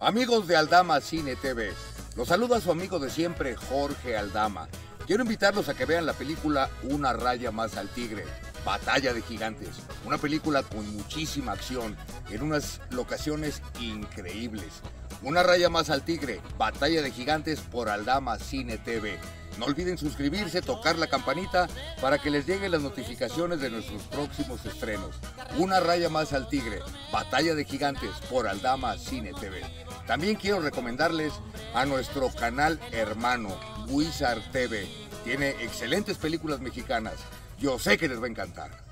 Amigos de Aldama Cine TV, los saluda su amigo de siempre, Jorge Aldama. Quiero invitarlos a que vean la película Una raya más al tigre, Batalla de Gigantes. Una película con muchísima acción, en unas locaciones increíbles. Una raya más al tigre, Batalla de Gigantes por Aldama Cine TV. No olviden suscribirse, tocar la campanita para que les lleguen las notificaciones de nuestros próximos estrenos. Una raya más al tigre, Batalla de Gigantes por Aldama Cine TV. También quiero recomendarles a nuestro canal hermano, Wizard TV. Tiene excelentes películas mexicanas. Yo sé que les va a encantar.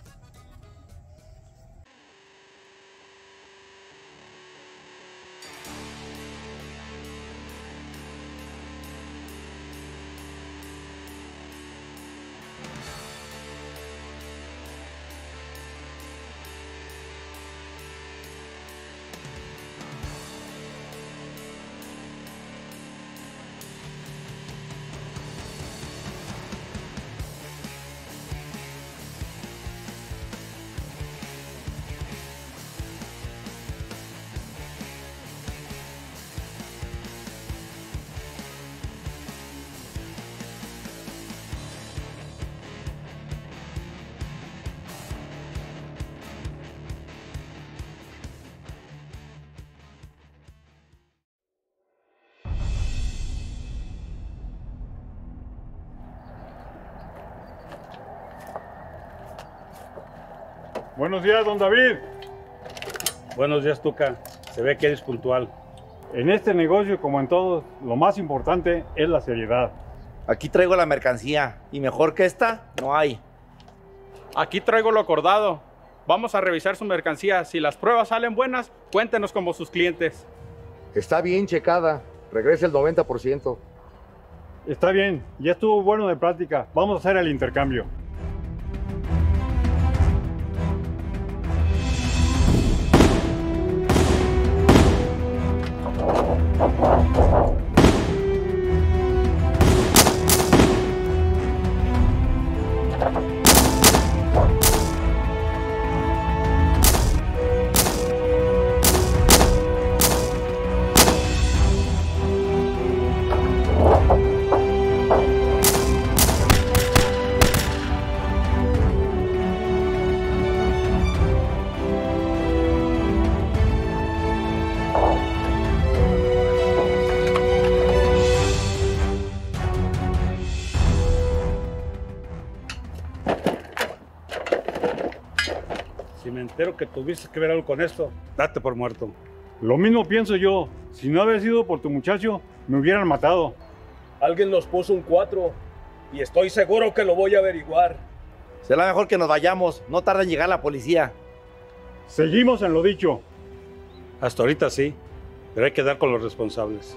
Buenos días, don David. Buenos días, Tuca. Se ve que eres puntual. En este negocio, como en todos, lo más importante es la seriedad. Aquí traigo la mercancía y mejor que esta, no hay. Aquí traigo lo acordado. Vamos a revisar su mercancía. Si las pruebas salen buenas, cuéntenos como sus clientes. Está bien checada. Regresa el 90%. Está bien, ya estuvo bueno de práctica. Vamos a hacer el intercambio. Si me que tuviste que ver algo con esto, date por muerto. Lo mismo pienso yo. Si no hubiera sido por tu muchacho, me hubieran matado. Alguien nos puso un 4 y estoy seguro que lo voy a averiguar. Será mejor que nos vayamos. No tarda en llegar la policía. Seguimos en lo dicho. Hasta ahorita sí, pero hay que dar con los responsables.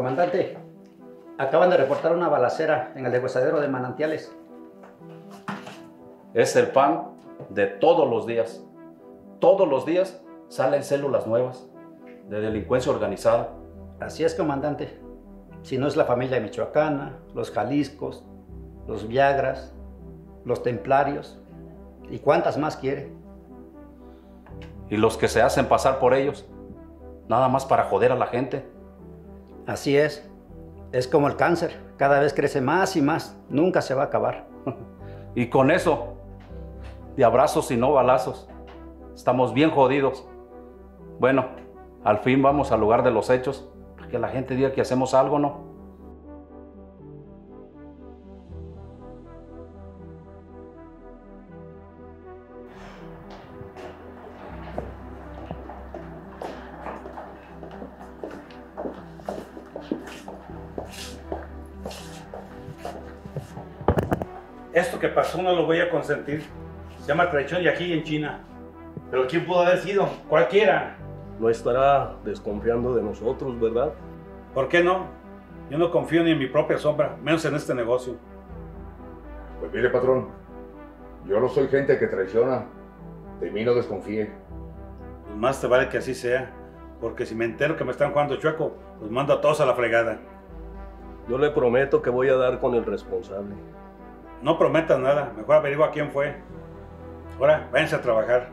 Comandante, acaban de reportar una balacera en el deshuesadero de Manantiales. Es el pan de todos los días. Todos los días salen células nuevas de delincuencia organizada. Así es, comandante. Si no es la familia michoacana, los Jaliscos, los Viagras, los Templarios, ¿y cuántas más quiere? Y los que se hacen pasar por ellos, nada más para joder a la gente. Así es. Es como el cáncer. Cada vez crece más y más. Nunca se va a acabar. Y con eso, de abrazos y no balazos, estamos bien jodidos. Bueno, al fin vamos al lugar de los hechos, que la gente diga que hacemos algo, ¿no? Que pasó no lo voy a consentir. Se llama traición y aquí en China. ¿Pero quién pudo haber sido? Cualquiera. No estará desconfiando de nosotros, ¿verdad? ¿Por qué no? Yo no confío ni en mi propia sombra, menos en este negocio. Pues mire, patrón, yo no soy gente que traiciona. De mí no desconfíe. Pues más te vale que así sea, porque si me entero que me están jugando chueco, los mando a todos a la fregada. Yo le prometo que voy a dar con el responsable. No prometas nada, mejor averigua quién fue. Ahora, váyanse a trabajar.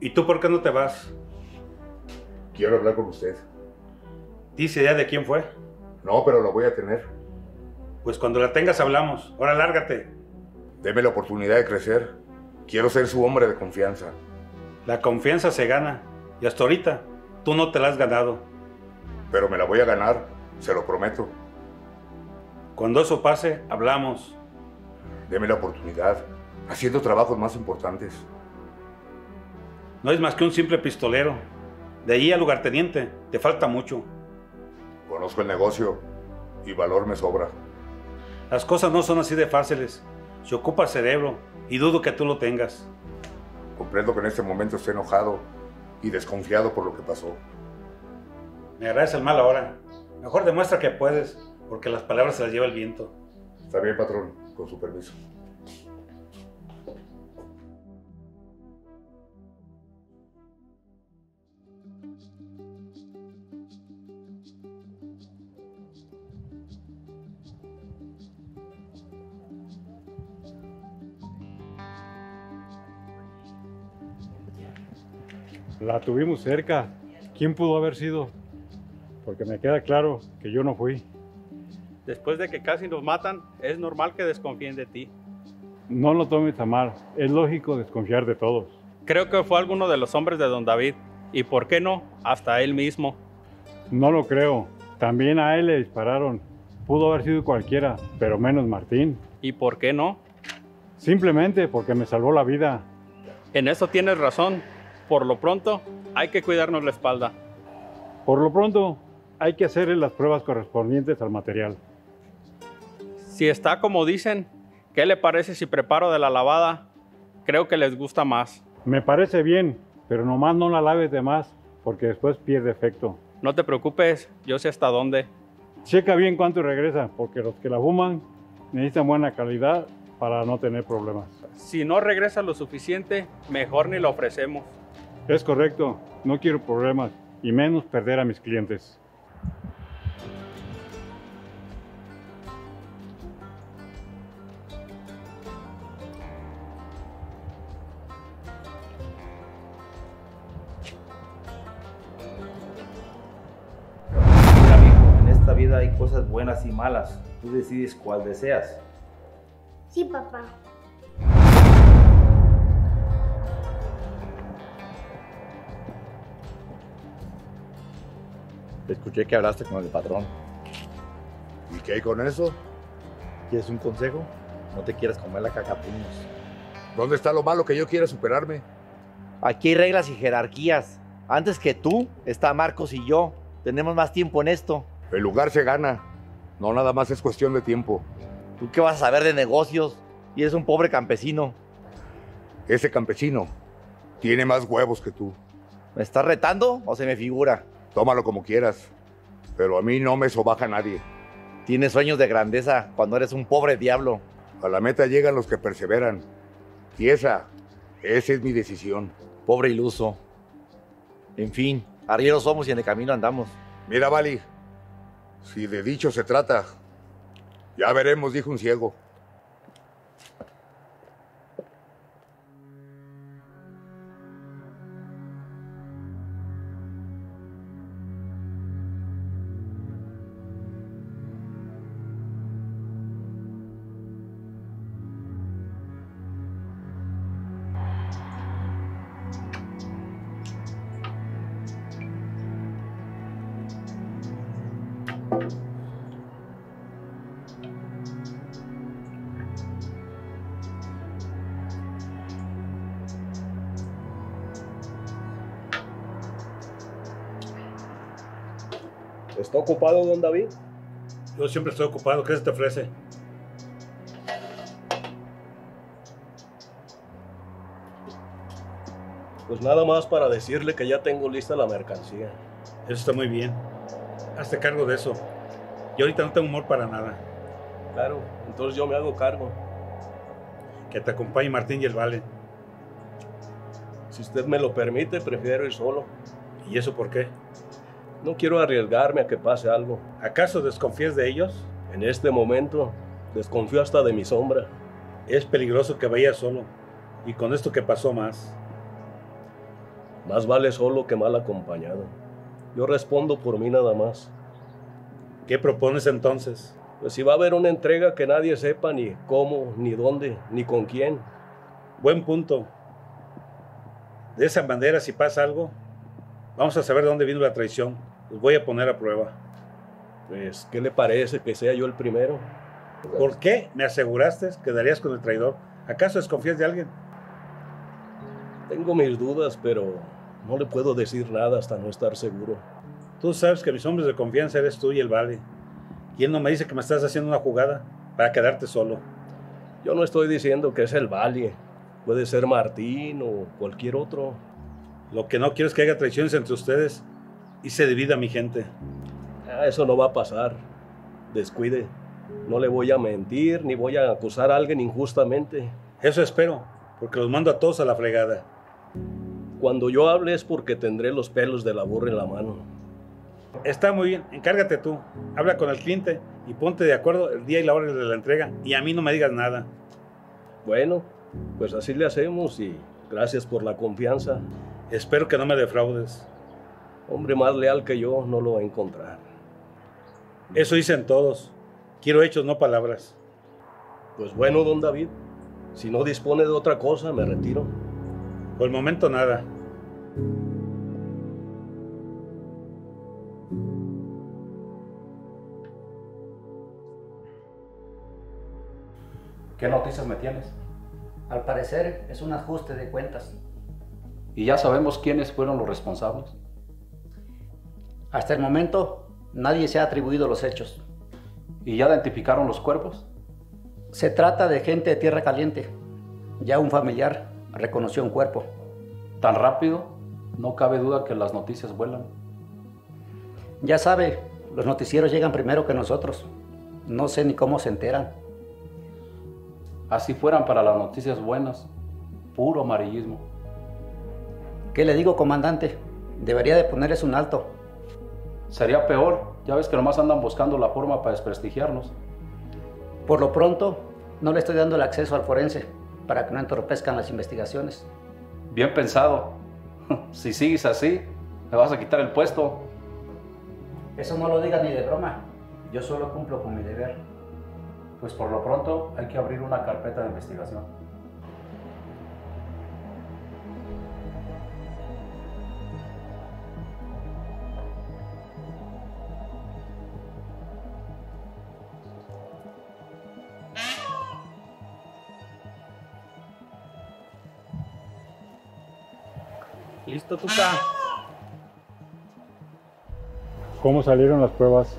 ¿Y tú por qué no te vas? Quiero hablar con usted. ¿Dice idea de quién fue? No, pero lo voy a tener. Pues cuando la tengas hablamos. Ahora lárgate. Deme la oportunidad de crecer. Quiero ser su hombre de confianza. La confianza se gana. Y hasta ahorita, tú no te la has ganado. Pero me la voy a ganar, se lo prometo. Cuando eso pase, hablamos. Deme la oportunidad, haciendo trabajos más importantes. No es más que un simple pistolero. De ahí al lugarteniente, te falta mucho. Conozco el negocio y valor me sobra. Las cosas no son así de fáciles. Se ocupa el cerebro y dudo que tú lo tengas. Comprendo que en este momento esté enojado y desconfiado por lo que pasó. Me agradece el mal ahora. Mejor demuestra que puedes, porque las palabras se las lleva el viento. Está bien, patrón, con su permiso. La tuvimos cerca. ¿Quién pudo haber sido? Porque me queda claro que yo no fui. Después de que casi nos matan, es normal que desconfíen de ti. No lo tomes a mal. Es lógico desconfiar de todos. Creo que fue alguno de los hombres de don David. Y por qué no, hasta él mismo. No lo creo. También a él le dispararon. Pudo haber sido cualquiera, pero menos Martín. ¿Y por qué no? Simplemente porque me salvó la vida. En eso tienes razón. Por lo pronto, hay que cuidarnos la espalda. Por lo pronto, hay que hacerle las pruebas correspondientes al material. Si está como dicen, ¿qué le parece si preparo de la lavada? Creo que les gusta más. Me parece bien, pero nomás no la laves de más, porque después pierde efecto. No te preocupes, yo sé hasta dónde. Checa bien cuánto regresa, porque los que la fuman necesitan buena calidad para no tener problemas. Si no regresa lo suficiente, mejor ni lo ofrecemos. Es correcto, no quiero problemas y menos perder a mis clientes. En esta vida hay cosas buenas y malas. Tú decides cuál deseas. Sí, papá. Escuché que hablaste con el patrón. ¿Y qué hay con eso? ¿Quieres un consejo? No te quieras comer la caca. ¿Dónde está lo malo que yo quiera superarme? Aquí hay reglas y jerarquías. Antes que tú está Marcos y yo. Tenemos más tiempo en esto. El lugar se gana. No nada más es cuestión de tiempo. ¿Tú qué vas a saber de negocios? Y eres un pobre campesino. Ese campesino tiene más huevos que tú. ¿Me estás retando o se me figura? Tómalo como quieras. Pero a mí no me sobaja nadie. Tienes sueños de grandeza cuando eres un pobre diablo. A la meta llegan los que perseveran. Y esa, esa es mi decisión. Pobre iluso. En fin, arrieros somos y en el camino andamos. Mira, Vali, si de dicho se trata, ya veremos, dijo un ciego. Ocupado, don David? Yo siempre estoy ocupado. ¿Qué se te ofrece? Pues nada más para decirle que ya tengo lista la mercancía. Eso está muy bien. Hazte cargo de eso. Y ahorita no tengo humor para nada. Claro, entonces yo me hago cargo. Que te acompañe Martín y el Vale. Si usted me lo permite, prefiero ir solo. ¿Y eso por qué? No quiero arriesgarme a que pase algo. ¿Acaso desconfías de ellos? En este momento, desconfío hasta de mi sombra. Es peligroso que vaya solo. Y con esto que pasó más. Más vale solo que mal acompañado. Yo respondo por mí nada más. ¿Qué propones entonces? Pues si va a haber una entrega que nadie sepa ni cómo, ni dónde, ni con quién. Buen punto. De esa manera, si pasa algo, vamos a saber de dónde vino la traición. Los voy a poner a prueba. Pues, ¿qué le parece que sea yo el primero? ¿Por qué me aseguraste que darías con el traidor? ¿Acaso desconfías de alguien? Tengo mis dudas, pero no le puedo decir nada hasta no estar seguro. Tú sabes que mis hombres de confianza eres tú y el Vale. ¿Quién no me dice que me estás haciendo una jugada para quedarte solo? Yo no estoy diciendo que es el Valle. Puede ser Martín o cualquier otro. Lo que no quiero es que haya traiciones entre ustedes y se divida mi gente. Ah, eso no va a pasar. Descuide. No le voy a mentir ni voy a acusar a alguien injustamente. Eso espero, porque los mando a todos a la fregada. Cuando yo hable es porque tendré los pelos de la burra en la mano. Está muy bien, encárgate tú. Habla con el cliente y ponte de acuerdo el día y la hora de la entrega y a mí no me digas nada. Bueno, pues así le hacemos y gracias por la confianza. Espero que no me defraudes. Hombre más leal que yo no lo va a encontrar. Eso dicen todos. Quiero hechos, no palabras. Pues bueno, don David, si no dispone de otra cosa, me retiro. Por el momento nada. ¿Qué noticias me tienes? Al parecer es un ajuste de cuentas. ¿Y ya sabemos quiénes fueron los responsables? Hasta el momento nadie se ha atribuido los hechos. ¿Y ya identificaron los cuerpos? Se trata de gente de tierra caliente. Ya un familiar reconoció un cuerpo. ¿Tan rápido? No cabe duda que las noticias vuelan. Ya sabe, los noticieros llegan primero que nosotros. No sé ni cómo se enteran. Así fueran para las noticias buenas. Puro amarillismo. ¿Qué le digo, comandante? Debería de ponerles un alto. Sería peor. Ya ves que nomás andan buscando la forma para desprestigiarnos. Por lo pronto, no le estoy dando el acceso al forense para que no entorpezcan las investigaciones. Bien pensado. Si sigues así, me vas a quitar el puesto. Eso no lo digas ni de broma. Yo solo cumplo con mi deber. Pues por lo pronto hay que abrir una carpeta de investigación. ¿Cómo salieron las pruebas?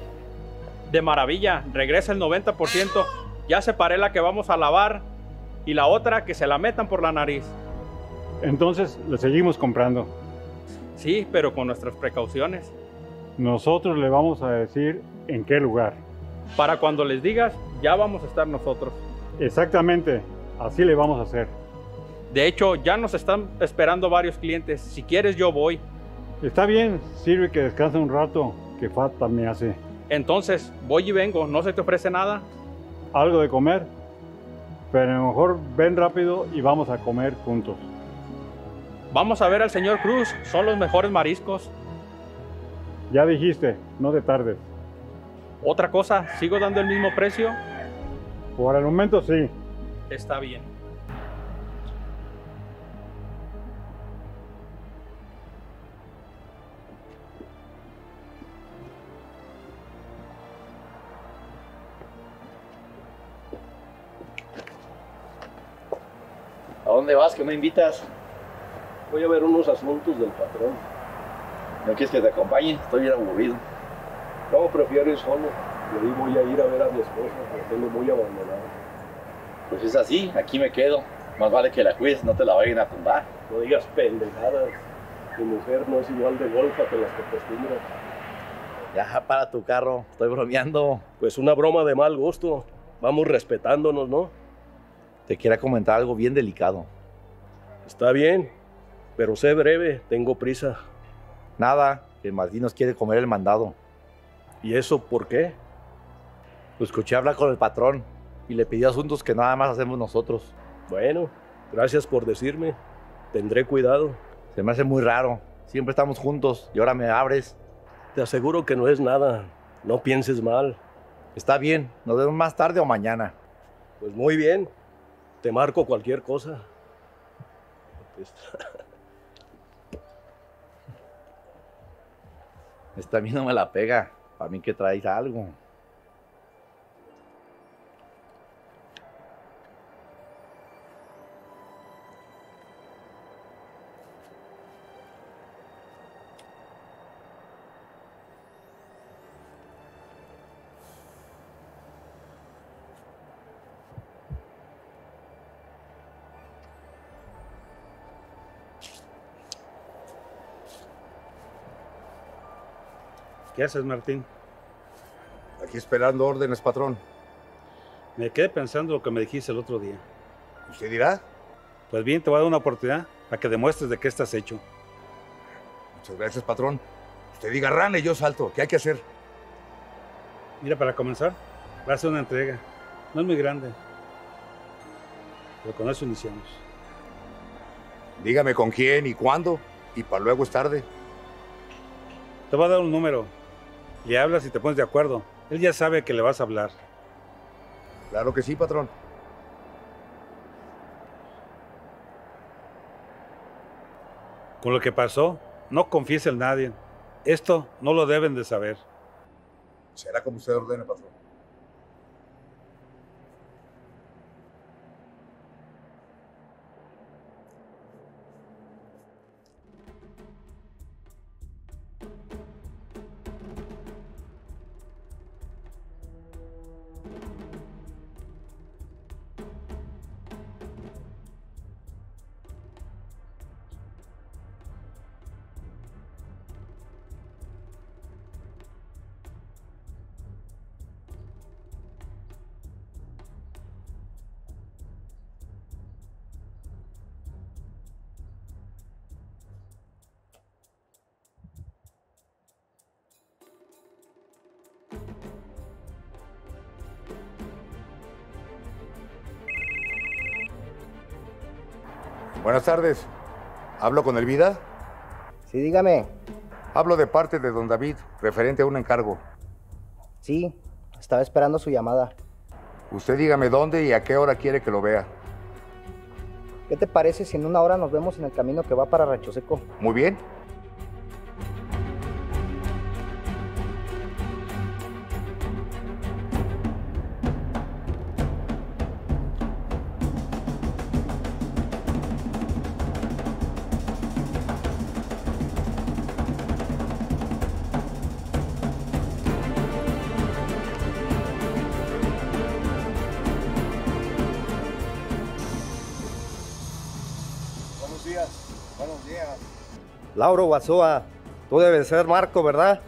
De maravilla, regresa el 90%. Ya separé la que vamos a lavar y la otra que se la metan por la nariz. Entonces le seguimos comprando. Sí, pero con nuestras precauciones. Nosotros le vamos a decir en qué lugar. Para cuando les digas, ya vamos a estar nosotros. Exactamente, así le vamos a hacer. De hecho, ya nos están esperando varios clientes. Si quieres, yo voy. Está bien, sirve que descanse un rato, que falta me hace. Entonces, voy y vengo. ¿No se te ofrece nada? Algo de comer, pero a lo mejor ven rápido y vamos a comer juntos. Vamos a ver al señor Cruz. Son los mejores mariscos. Ya dijiste, no te tardes. Otra cosa, ¿sigo dando el mismo precio? Por el momento sí. Está bien. Dónde vas que me invitas? Voy a ver unos asuntos del patrón. ¿No quieres que te acompañe? Estoy bien aburrido. No, prefiero ir solo. Y ahí voy a ir a ver a mi esposa, la tengo muy abandonada. Pues es así, aquí me quedo. Más vale que la cuides, no te la vayan a tumbar. No digas pendejadas. Mi mujer no es igual de golfa que las que acostumbras. Ya, para tu carro. Estoy bromeando. Pues una broma de mal gusto. Vamos respetándonos, ¿no? Te quiero comentar algo bien delicado. Está bien, pero sé breve, tengo prisa. Nada, que Martín nos quiere comer el mandado. ¿Y eso por qué? Lo escuché hablar con el patrón y le pidió asuntos que nada más hacemos nosotros. Bueno, gracias por decirme. Tendré cuidado. Se me hace muy raro. Siempre estamos juntos y ahora me abres. Te aseguro que no es nada. No pienses mal. Está bien, nos vemos más tarde o mañana. Pues muy bien. Te marco cualquier cosa. Esta a mí no me la pega. Para mí que traes algo. ¿Qué haces, Martín? Aquí esperando órdenes, patrón. Me quedé pensando lo que me dijiste el otro día. ¿Usted dirá? Pues bien, te voy a dar una oportunidad para que demuestres de qué estás hecho. Muchas gracias, patrón. Usted diga rana y yo salto. ¿Qué hay que hacer? Mira, para comenzar, va a ser una entrega. No es muy grande. Pero con eso iniciamos. Dígame con quién y cuándo. Y para luego es tarde. Te voy a dar un número. Le hablas y te pones de acuerdo. Él ya sabe que le vas a hablar. Claro que sí, patrón. Con lo que pasó, no confíes en nadie. Esto no lo deben de saber. Será como usted ordene, patrón. Buenas tardes. ¿Hablo con Elvida? Sí, dígame. Hablo de parte de don David, referente a un encargo. Sí, estaba esperando su llamada. Usted dígame dónde y a qué hora quiere que lo vea. ¿Qué te parece si en una hora nos vemos en el camino que va para Rancho Seco? Muy bien. Lauro Guasúa, tú debes ser Marco, ¿verdad?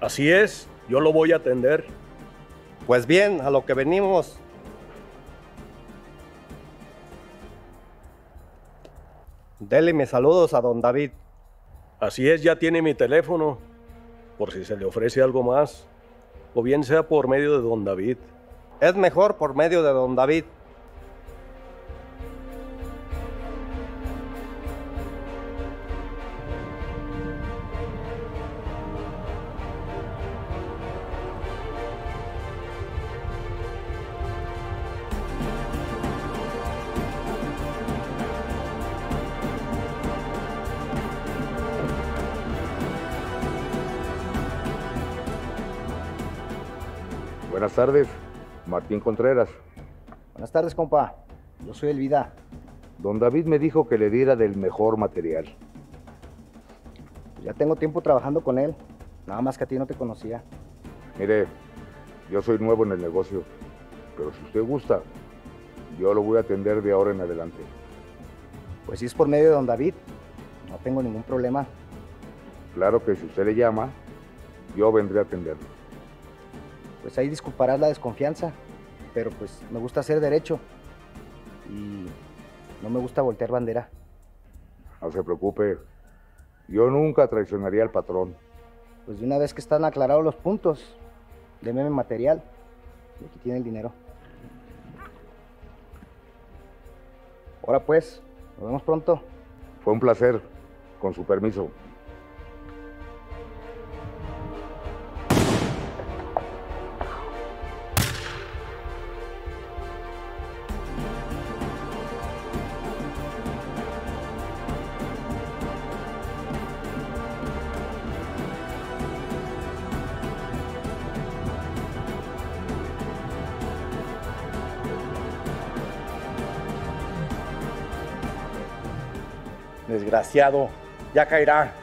Así es, yo lo voy a atender. Pues bien, a lo que venimos. Dele mis saludos a don David. Así es, ya tiene mi teléfono, por si se le ofrece algo más, o bien sea por medio de don David. Es mejor por medio de don David. Tardes, Martín Contreras. Buenas tardes, compa. Yo soy Elvida. Don David me dijo que le diera del mejor material. Ya tengo tiempo trabajando con él. Nada más que a ti no te conocía. Mire, yo soy nuevo en el negocio, pero si usted gusta, yo lo voy a atender de ahora en adelante. Pues si es por medio de don David, no tengo ningún problema. Claro que si usted le llama, yo vendré a atenderlo. Pues ahí disculparás la desconfianza, pero pues me gusta hacer derecho y no me gusta voltear bandera. No se preocupe, yo nunca traicionaría al patrón. Pues de una vez que están aclarados los puntos, deme mi material y aquí tiene el dinero. Ahora pues, nos vemos pronto. Fue un placer, con su permiso. Desgraciado, ya caerá.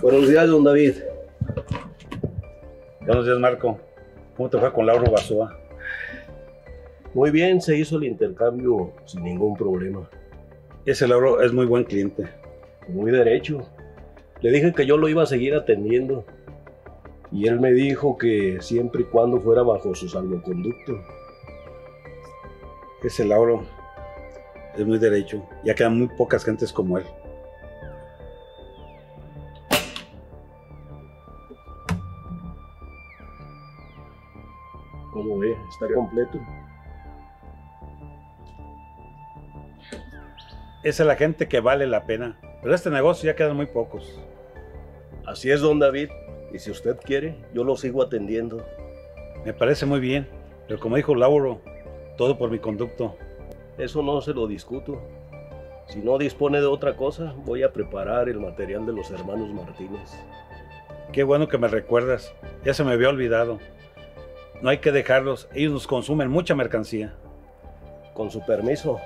Buenos días, don David. Buenos días, Marco. ¿Cómo te fue con Lauro Basúa? Muy bien, se hizo el intercambio sin ningún problema. Ese Lauro es muy buen cliente. Muy derecho. Le dije que yo lo iba a seguir atendiendo. Y él me dijo que siempre y cuando fuera bajo su salvoconducto. Ese Lauro es muy derecho. Ya quedan muy pocas gentes como él. ¿Cómo ve? ¿Está completo? Esa es la gente que vale la pena. Pero este negocio ya quedan muy pocos. Así es, don David. Y si usted quiere, yo lo sigo atendiendo. Me parece muy bien. Pero como dijo Lauro, todo por mi conducto. Eso no se lo discuto. Si no dispone de otra cosa, voy a preparar el material de los hermanos Martínez. Qué bueno que me recuerdas. Ya se me había olvidado. No hay que dejarlos. Ellos nos consumen mucha mercancía. Con su permiso.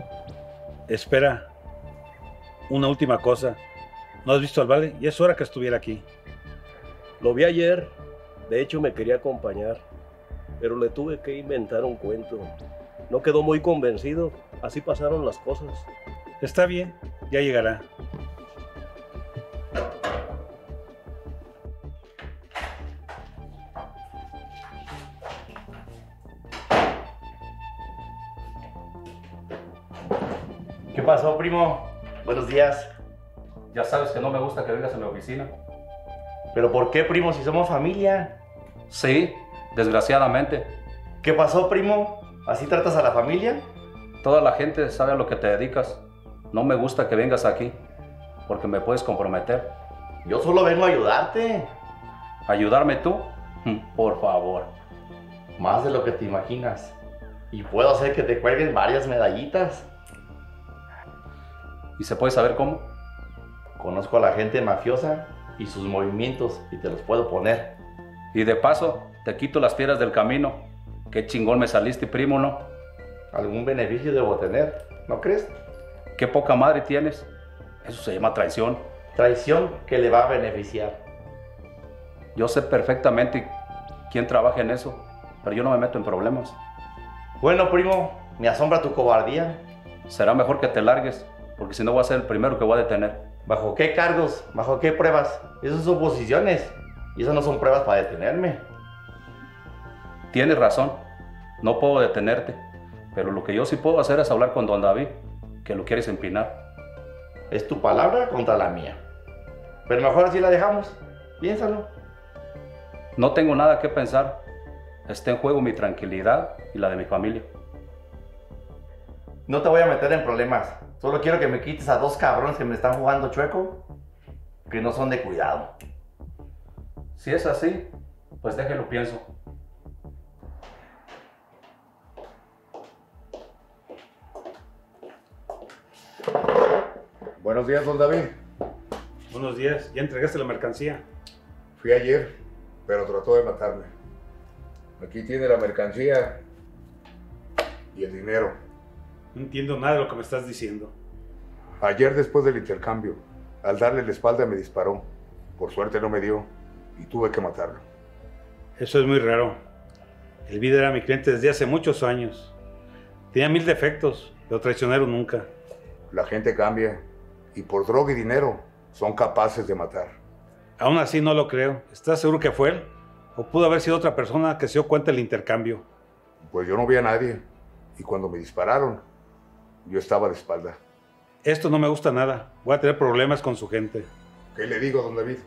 Espera. Una última cosa. ¿No has visto al Vale? Y es hora que estuviera aquí. Lo vi ayer. De hecho, me quería acompañar. Pero le tuve que inventar un cuento. No quedó muy convencido. Así pasaron las cosas. Está bien. Ya llegará. ¿Qué pasó, primo? Buenos días. Ya sabes que no me gusta que vengas a mi oficina. ¿Pero por qué, primo, si somos familia? Sí, desgraciadamente. ¿Qué pasó, primo? ¿Así tratas a la familia? Toda la gente sabe a lo que te dedicas. No me gusta que vengas aquí, porque me puedes comprometer. Yo solo vengo a ayudarte. ¿Ayudarme tú? Por favor. Más de lo que te imaginas. Y puedo hacer que te cuelguen varias medallitas. ¿Y se puede saber cómo? Conozco a la gente mafiosa y sus movimientos y te los puedo poner. Y de paso, te quito las piedras del camino. Qué chingón me saliste, primo, ¿no? Algún beneficio debo tener, ¿no crees? Qué poca madre tienes. Eso se llama traición. Traición que le va a beneficiar. Yo sé perfectamente quién trabaja en eso, pero yo no me meto en problemas. Bueno, primo, me asombra tu cobardía. Será mejor que te largues, porque si no voy a ser el primero que voy a detener. ¿Bajo qué cargos? ¿Bajo qué pruebas? Esas son suposiciones. Y esas no son pruebas para detenerme. Tienes razón. No puedo detenerte. Pero lo que yo sí puedo hacer es hablar con don David, que lo quieres empinar. Es tu palabra contra la mía. Pero mejor así la dejamos. Piénsalo. No tengo nada que pensar. Está en juego mi tranquilidad y la de mi familia. No te voy a meter en problemas. Solo quiero que me quites a dos cabrones que me están jugando chueco, que no son de cuidado. Si es así, pues déjelo pienso. Buenos días, don David. Buenos días. ¿Ya entregaste la mercancía? Fui ayer, pero trató de matarme. Aquí tiene la mercancía y el dinero. No entiendo nada de lo que me estás diciendo. Ayer después del intercambio, al darle la espalda me disparó. Por suerte no me dio y tuve que matarlo. Eso es muy raro. El vida era mi cliente desde hace muchos años. Tenía mil defectos, pero traicionero nunca. La gente cambia y por droga y dinero son capaces de matar. Aún así no lo creo. ¿Estás seguro que fue él? ¿O pudo haber sido otra persona que se dio cuenta del intercambio? Pues yo no vi a nadie. Y cuando me dispararon, yo estaba de espalda. Esto no me gusta nada. Voy a tener problemas con su gente. ¿Qué le digo, don David?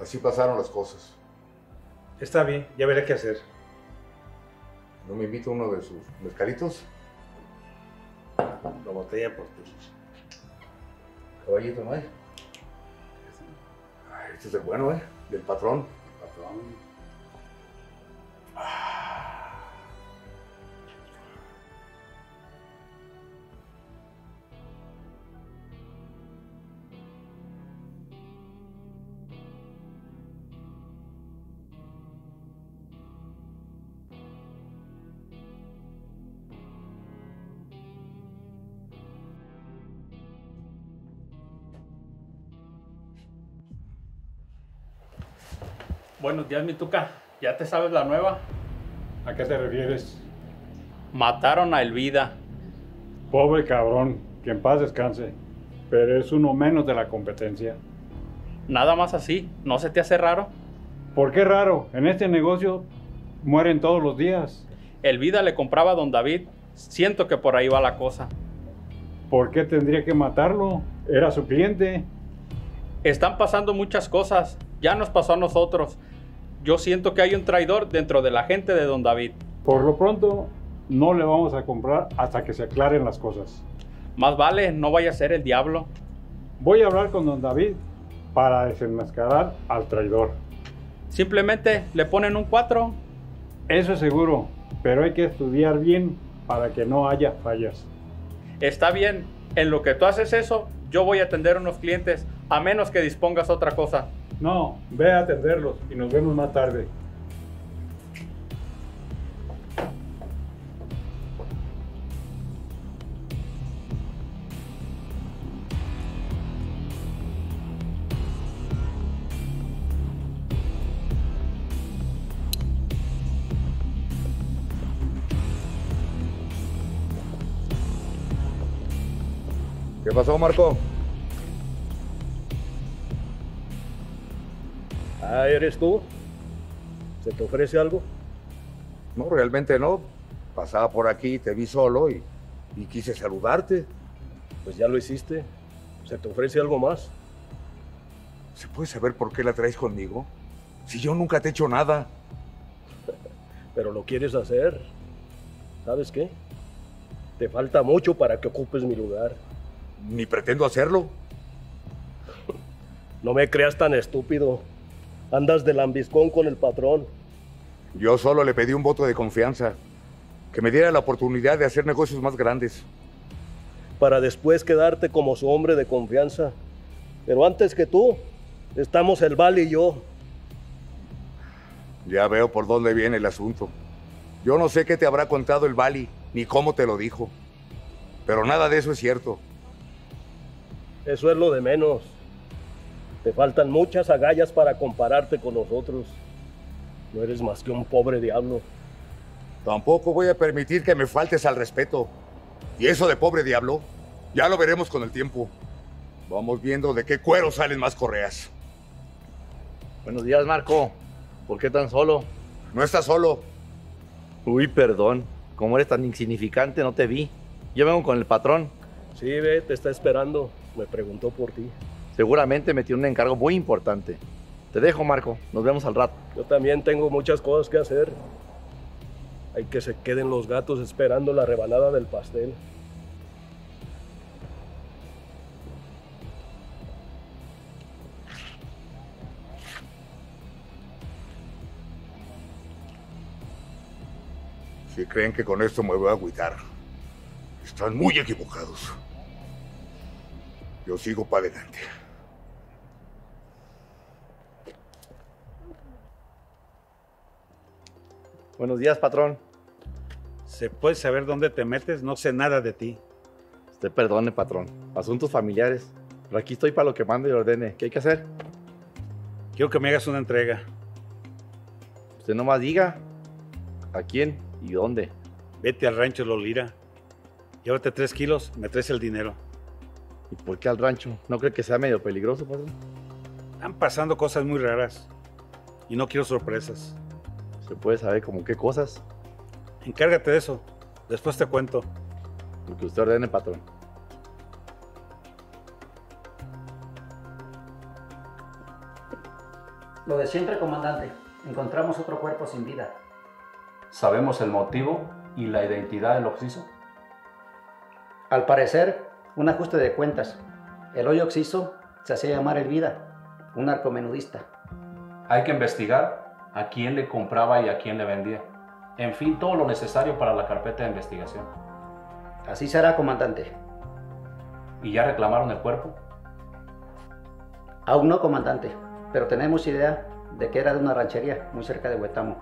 Así pasaron las cosas. Está bien, ya veré qué hacer. ¿No me invita uno de sus mezcalitos? La botella por ti. Caballito, ¿no hay? Ay, Este es el bueno, ¿eh? Del patrón. Patrón. Buenos días, mi tuca. ¿Ya te sabes la nueva? ¿A qué te refieres? Mataron a Elvida. Pobre cabrón, que en paz descanse. Pero es uno menos de la competencia. Nada más así. ¿No se te hace raro? ¿Por qué raro? En este negocio mueren todos los días. Elvida le compraba a don David. Siento que por ahí va la cosa. ¿Por qué tendría que matarlo? Era su cliente. Están pasando muchas cosas. Ya nos pasó a nosotros. Yo siento que hay un traidor dentro de la gente de don David. Por lo pronto, no le vamos a comprar hasta que se aclaren las cosas. Más vale, no vaya a ser el diablo. Voy a hablar con don David para desenmascarar al traidor. Simplemente le ponen un 4. Eso es seguro, pero hay que estudiar bien para que no haya fallas. Está bien, en lo que tú haces eso, yo voy a atender unos clientes, a menos que dispongas otra cosa. No, ve a atenderlos y nos vemos más tarde. ¿Qué pasó, Marco? Ah, ¿eres tú? ¿Se te ofrece algo? No, realmente no. Pasaba por aquí, te vi solo y, y quise saludarte. Pues ya lo hiciste. ¿Se te ofrece algo más? ¿Se puede saber por qué la traes conmigo? Si yo nunca te he hecho nada. Pero lo quieres hacer. ¿Sabes qué? Te falta mucho para que ocupes mi lugar. Ni pretendo hacerlo. No me creas tan estúpido. Andas de lambiscón con el patrón. Yo solo le pedí un voto de confianza. Que me diera la oportunidad de hacer negocios más grandes. Para después quedarte como su hombre de confianza. Pero antes que tú, estamos el Val y yo. Ya veo por dónde viene el asunto. Yo no sé qué te habrá contado el Bali, ni cómo te lo dijo. Pero nada de eso es cierto. Eso es lo de menos. Te faltan muchas agallas para compararte con nosotros. No eres más que un pobre diablo. Tampoco voy a permitir que me faltes al respeto. Y eso de pobre diablo, ya lo veremos con el tiempo. Vamos viendo de qué cuero salen más correas. Buenos días, Marco. ¿Por qué tan solo? No estás solo. Uy, perdón. Como eres tan insignificante, no te vi. Yo vengo con el patrón. Sí, ve, te está esperando. Me preguntó por ti. Seguramente me tiene un encargo muy importante. Te dejo, Marco. Nos vemos al rato. Yo también tengo muchas cosas que hacer. Hay que se queden los gatos esperando la rebanada del pastel. Si creen que con esto me voy a agüitar, están muy equivocados. Yo sigo para adelante. Buenos días, patrón. ¿Se puede saber dónde te metes? No sé nada de ti. Usted perdone, patrón. Asuntos familiares. Pero aquí estoy para lo que mande y ordene. ¿Qué hay que hacer? Quiero que me hagas una entrega. Usted nomás diga a quién y dónde. Vete al rancho Lolira. Llévate tres kilos, me traes el dinero. ¿Y por qué al rancho? ¿No cree que sea medio peligroso, patrón? Están pasando cosas muy raras. Y no quiero sorpresas. ¿Se puede saber como qué cosas? Encárgate de eso. Después te cuento. Lo que usted ordene, patrón. Lo de siempre, comandante. Encontramos otro cuerpo sin vida. ¿Sabemos el motivo y la identidad del occiso? Al parecer, un ajuste de cuentas. El hoyo oxiso se hacía llamar Elvida, un narcomenudista. Hay que investigar a quién le compraba y a quién le vendía. En fin, todo lo necesario para la carpeta de investigación. Así será, comandante. ¿Y ya reclamaron el cuerpo? Aún no, comandante, pero tenemos idea de que era de una ranchería muy cerca de Huetamo.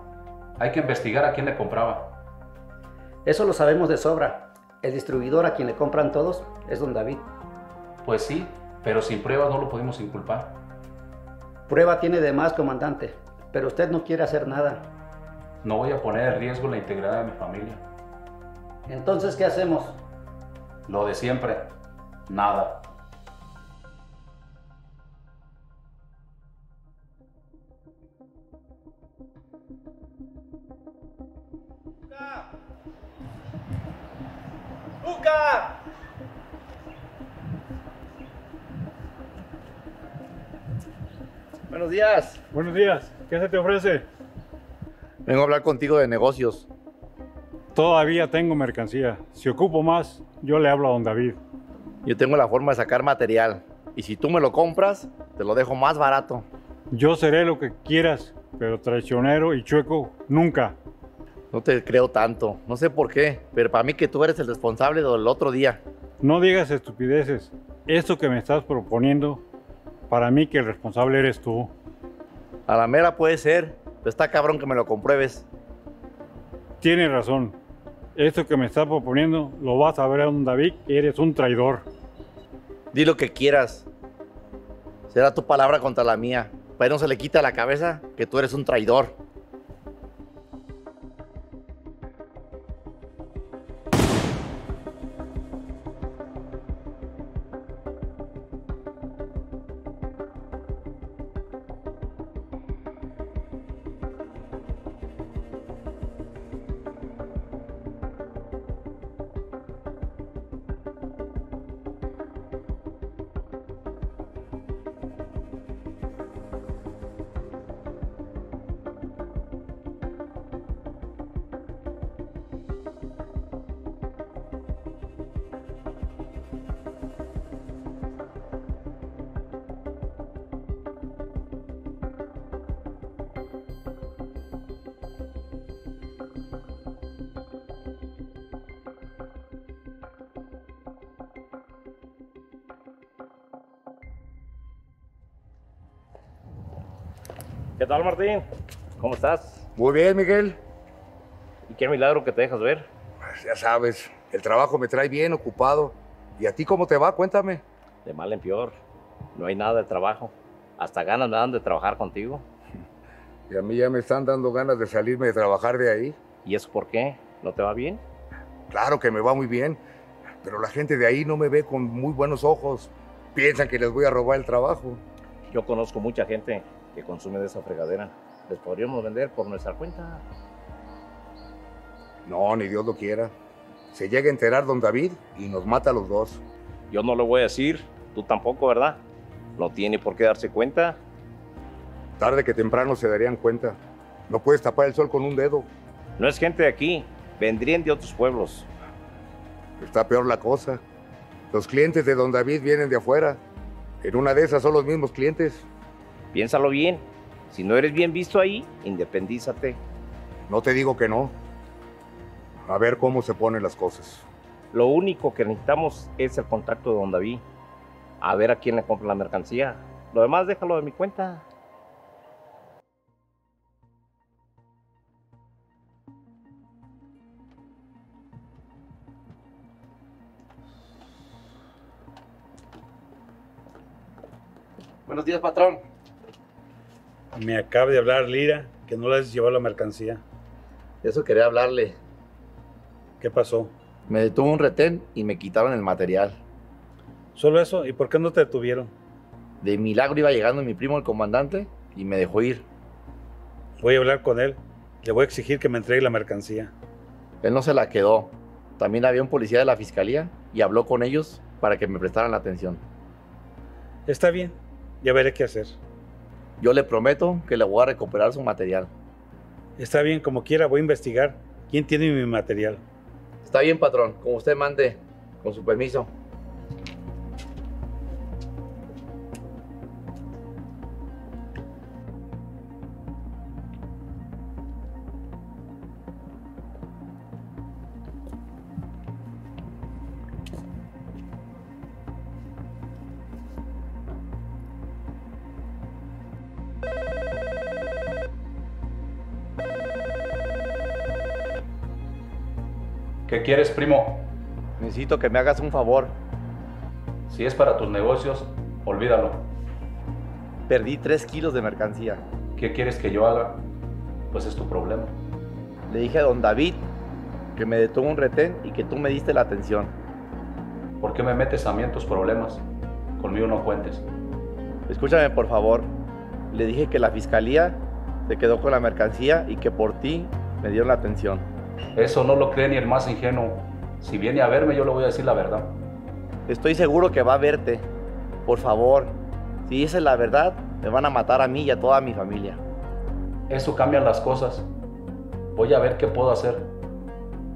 Hay que investigar a quién le compraba. Eso lo sabemos de sobra. El distribuidor a quien le compran todos es don David. Pues sí, pero sin pruebas no lo pudimos inculpar. Prueba tiene de más, comandante, pero usted no quiere hacer nada. No voy a poner en riesgo la integridad de mi familia. Entonces, ¿qué hacemos? Lo de siempre, nada. ¡Luca! Buenos días. Buenos días. ¿Qué se te ofrece? Vengo a hablar contigo de negocios. Todavía tengo mercancía. Si ocupo más, yo le hablo a don David. Yo tengo la forma de sacar material. Y si tú me lo compras, te lo dejo más barato. Yo seré lo que quieras, pero traicionero y chueco nunca. No te creo tanto. No sé por qué, pero para mí que tú eres el responsable del otro día. No digas estupideces. Esto que me estás proponiendo, para mí que el responsable eres tú. A la mera puede ser, pero está cabrón que me lo compruebes. Tienes razón. Esto que me estás proponiendo lo vas a ver a don David que eres un traidor. Di lo que quieras. Será tu palabra contra la mía. Pero no se le quita la cabeza que tú eres un traidor. Martín? ¿Cómo estás? Muy bien, Miguel. ¿Y qué milagro que te dejas ver? Pues ya sabes, el trabajo me trae bien ocupado. ¿Y a ti cómo te va? Cuéntame. De mal en peor. No hay nada de trabajo. Hasta ganas me dan de trabajar contigo. Y a mí ya me están dando ganas de salirme de trabajar de ahí. ¿Y eso por qué? ¿No te va bien? Claro que me va muy bien, pero la gente de ahí no me ve con muy buenos ojos. Piensan que les voy a robar el trabajo. Yo conozco mucha gente que consume de esa fregadera. Les podríamos vender por nuestra cuenta. No, ni Dios lo quiera. Se llega a enterar don David y nos mata a los dos. Yo no lo voy a decir, tú tampoco, ¿verdad? No tiene por qué darse cuenta. Tarde que temprano se darían cuenta. No puedes tapar el sol con un dedo. No es gente de aquí, vendrían de otros pueblos. Está peor la cosa. Los clientes de don David vienen de afuera. En una de esas son los mismos clientes. Piénsalo bien. Si no eres bien visto ahí, independízate. No te digo que no. A ver cómo se ponen las cosas. Lo único que necesitamos es el contacto de Don David. A ver a quién le compra la mercancía. Lo demás déjalo de mi cuenta. Buenos días, patrón. Me acaba de hablar Lira que no le has llevado la mercancía. Eso quería hablarle. ¿Qué pasó? Me detuvo un retén y me quitaron el material. ¿Solo eso? ¿Y por qué no te detuvieron? De milagro iba llegando mi primo el comandante y me dejó ir. Voy a hablar con él. Le voy a exigir que me entregue la mercancía. Él no se la quedó. También había un policía de la fiscalía y habló con ellos para que me prestaran la atención. Está bien. Ya veré qué hacer. Yo le prometo que le voy a recuperar su material. Está bien, como quiera, voy a investigar quién tiene mi material. Está bien, patrón, como usted mande, con su permiso. ¿Qué quieres, primo? Necesito que me hagas un favor. Si es para tus negocios, olvídalo. Perdí tres kilos de mercancía. ¿Qué quieres que yo haga? Pues es tu problema. Le dije a don David que me detuvo un retén y que tú me diste la atención. ¿Por qué me metes a mí en tus problemas? Conmigo no cuentes. Escúchame, por favor. Le dije que la fiscalía se quedó con la mercancía y que por ti me dieron la atención. Eso no lo cree ni el más ingenuo. Si viene a verme, yo le voy a decir la verdad. Estoy seguro que va a verte. Por favor, si dices la verdad, me van a matar a mí y a toda mi familia. Eso cambia las cosas. Voy a ver qué puedo hacer.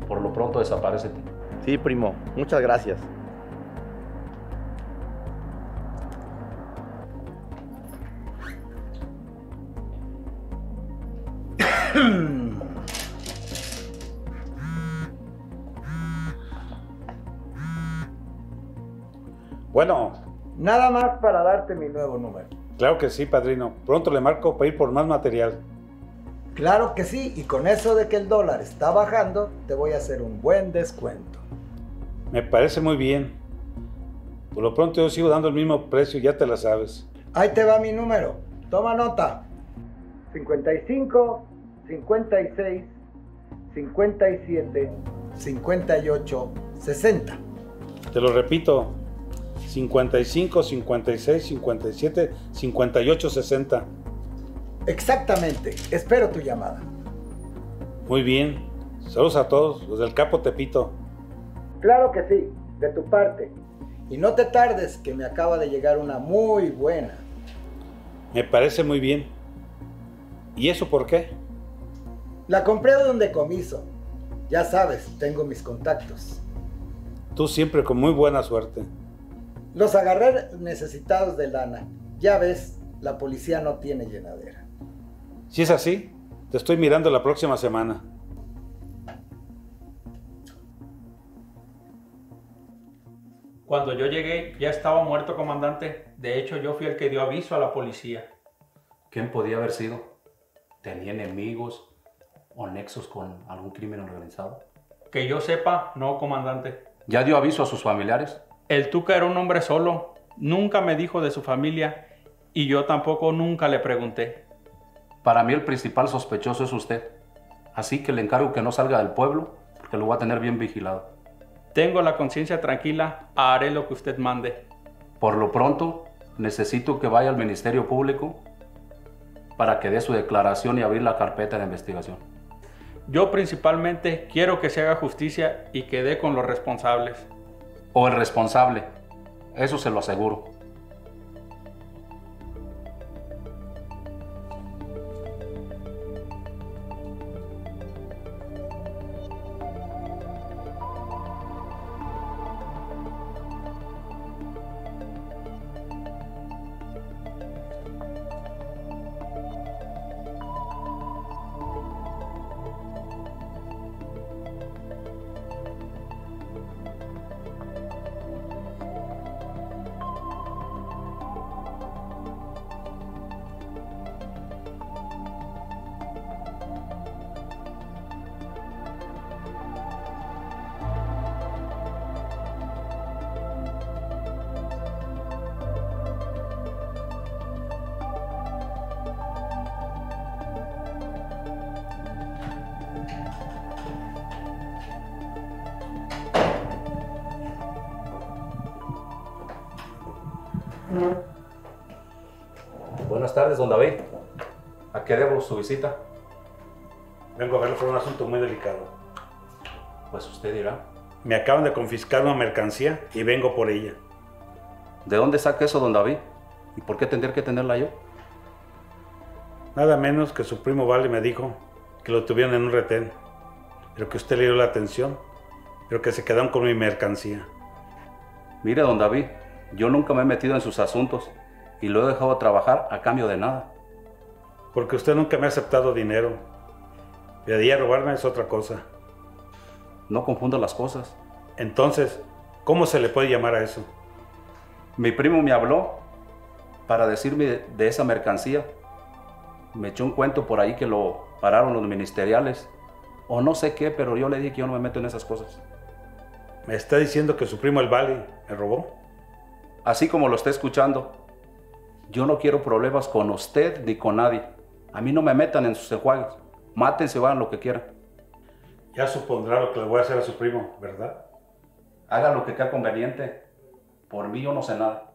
Por lo pronto, desaparecete. Sí, primo. Muchas gracias. Nada más para darte mi nuevo número. claro que sí, padrino. Pronto le marco para ir por más material. Claro que sí, y con eso de que el dólar está bajando, te voy a hacer un buen descuento. Me parece muy bien. Por lo pronto yo sigo dando el mismo precio, ya te la sabes. Ahí te va mi número. Toma nota. 55 56 57 58 60. Te lo repito. 55, 56, 57, 58, 60. Exactamente. Espero tu llamada. Muy bien. Saludos a todos, los del Capo Tepito. Claro que sí, de tu parte. Y no te tardes, que me acaba de llegar una muy buena. Me parece muy bien. ¿Y eso por qué? La compré de un decomiso. Ya sabes, tengo mis contactos. Tú siempre con muy buena suerte. Los agarré necesitados de lana. Ya ves, la policía no tiene llenadera. Si es así, te estoy mirando la próxima semana. Cuando yo llegué ya estaba muerto, comandante. De hecho, yo fui el que dio aviso a la policía. ¿Quién podía haber sido? ¿Tenía enemigos o nexos con algún crimen organizado? Que yo sepa, no, comandante. ¿Ya dio aviso a sus familiares? El Tuca era un hombre solo. Nunca me dijo de su familia y yo tampoco nunca le pregunté. Para mí el principal sospechoso es usted. Así que le encargo que no salga del pueblo porque lo voy a tener bien vigilado. Tengo la conciencia tranquila, haré lo que usted mande. Por lo pronto, necesito que vaya al Ministerio Público para que dé su declaración y abrir la carpeta de investigación. Yo principalmente quiero que se haga justicia y que dé con los responsables. O el responsable. Eso se lo aseguro. Buenas tardes, don David. ¿A qué debo su visita? Vengo a verlo por un asunto muy delicado. Pues usted dirá. Me acaban de confiscar una mercancía y vengo por ella. ¿De dónde saca eso, don David? ¿Y por qué tendría que tenerla yo? Nada menos que su primo Vale me dijo que lo tuvieron en un retén, pero que usted le dio la atención, pero que se quedaron con mi mercancía. Mire, don David, yo nunca me he metido en sus asuntos y lo he dejado trabajar a cambio de nada. Porque usted nunca me ha aceptado dinero. Y a robarme es otra cosa. No confunda las cosas. Entonces, ¿cómo se le puede llamar a eso? Mi primo me habló para decirme de esa mercancía. Me echó un cuento por ahí que lo pararon los ministeriales. O no sé qué, pero yo le dije que yo no me meto en esas cosas. ¿Me está diciendo que su primo el Vale me robó? Así como lo está escuchando. Yo no quiero problemas con usted ni con nadie. A mí no me metan en sus enjuagues. Mátense hagan lo que quieran. Ya supondrá lo que le voy a hacer a su primo, ¿verdad? Haga lo que sea conveniente. Por mí yo no sé nada.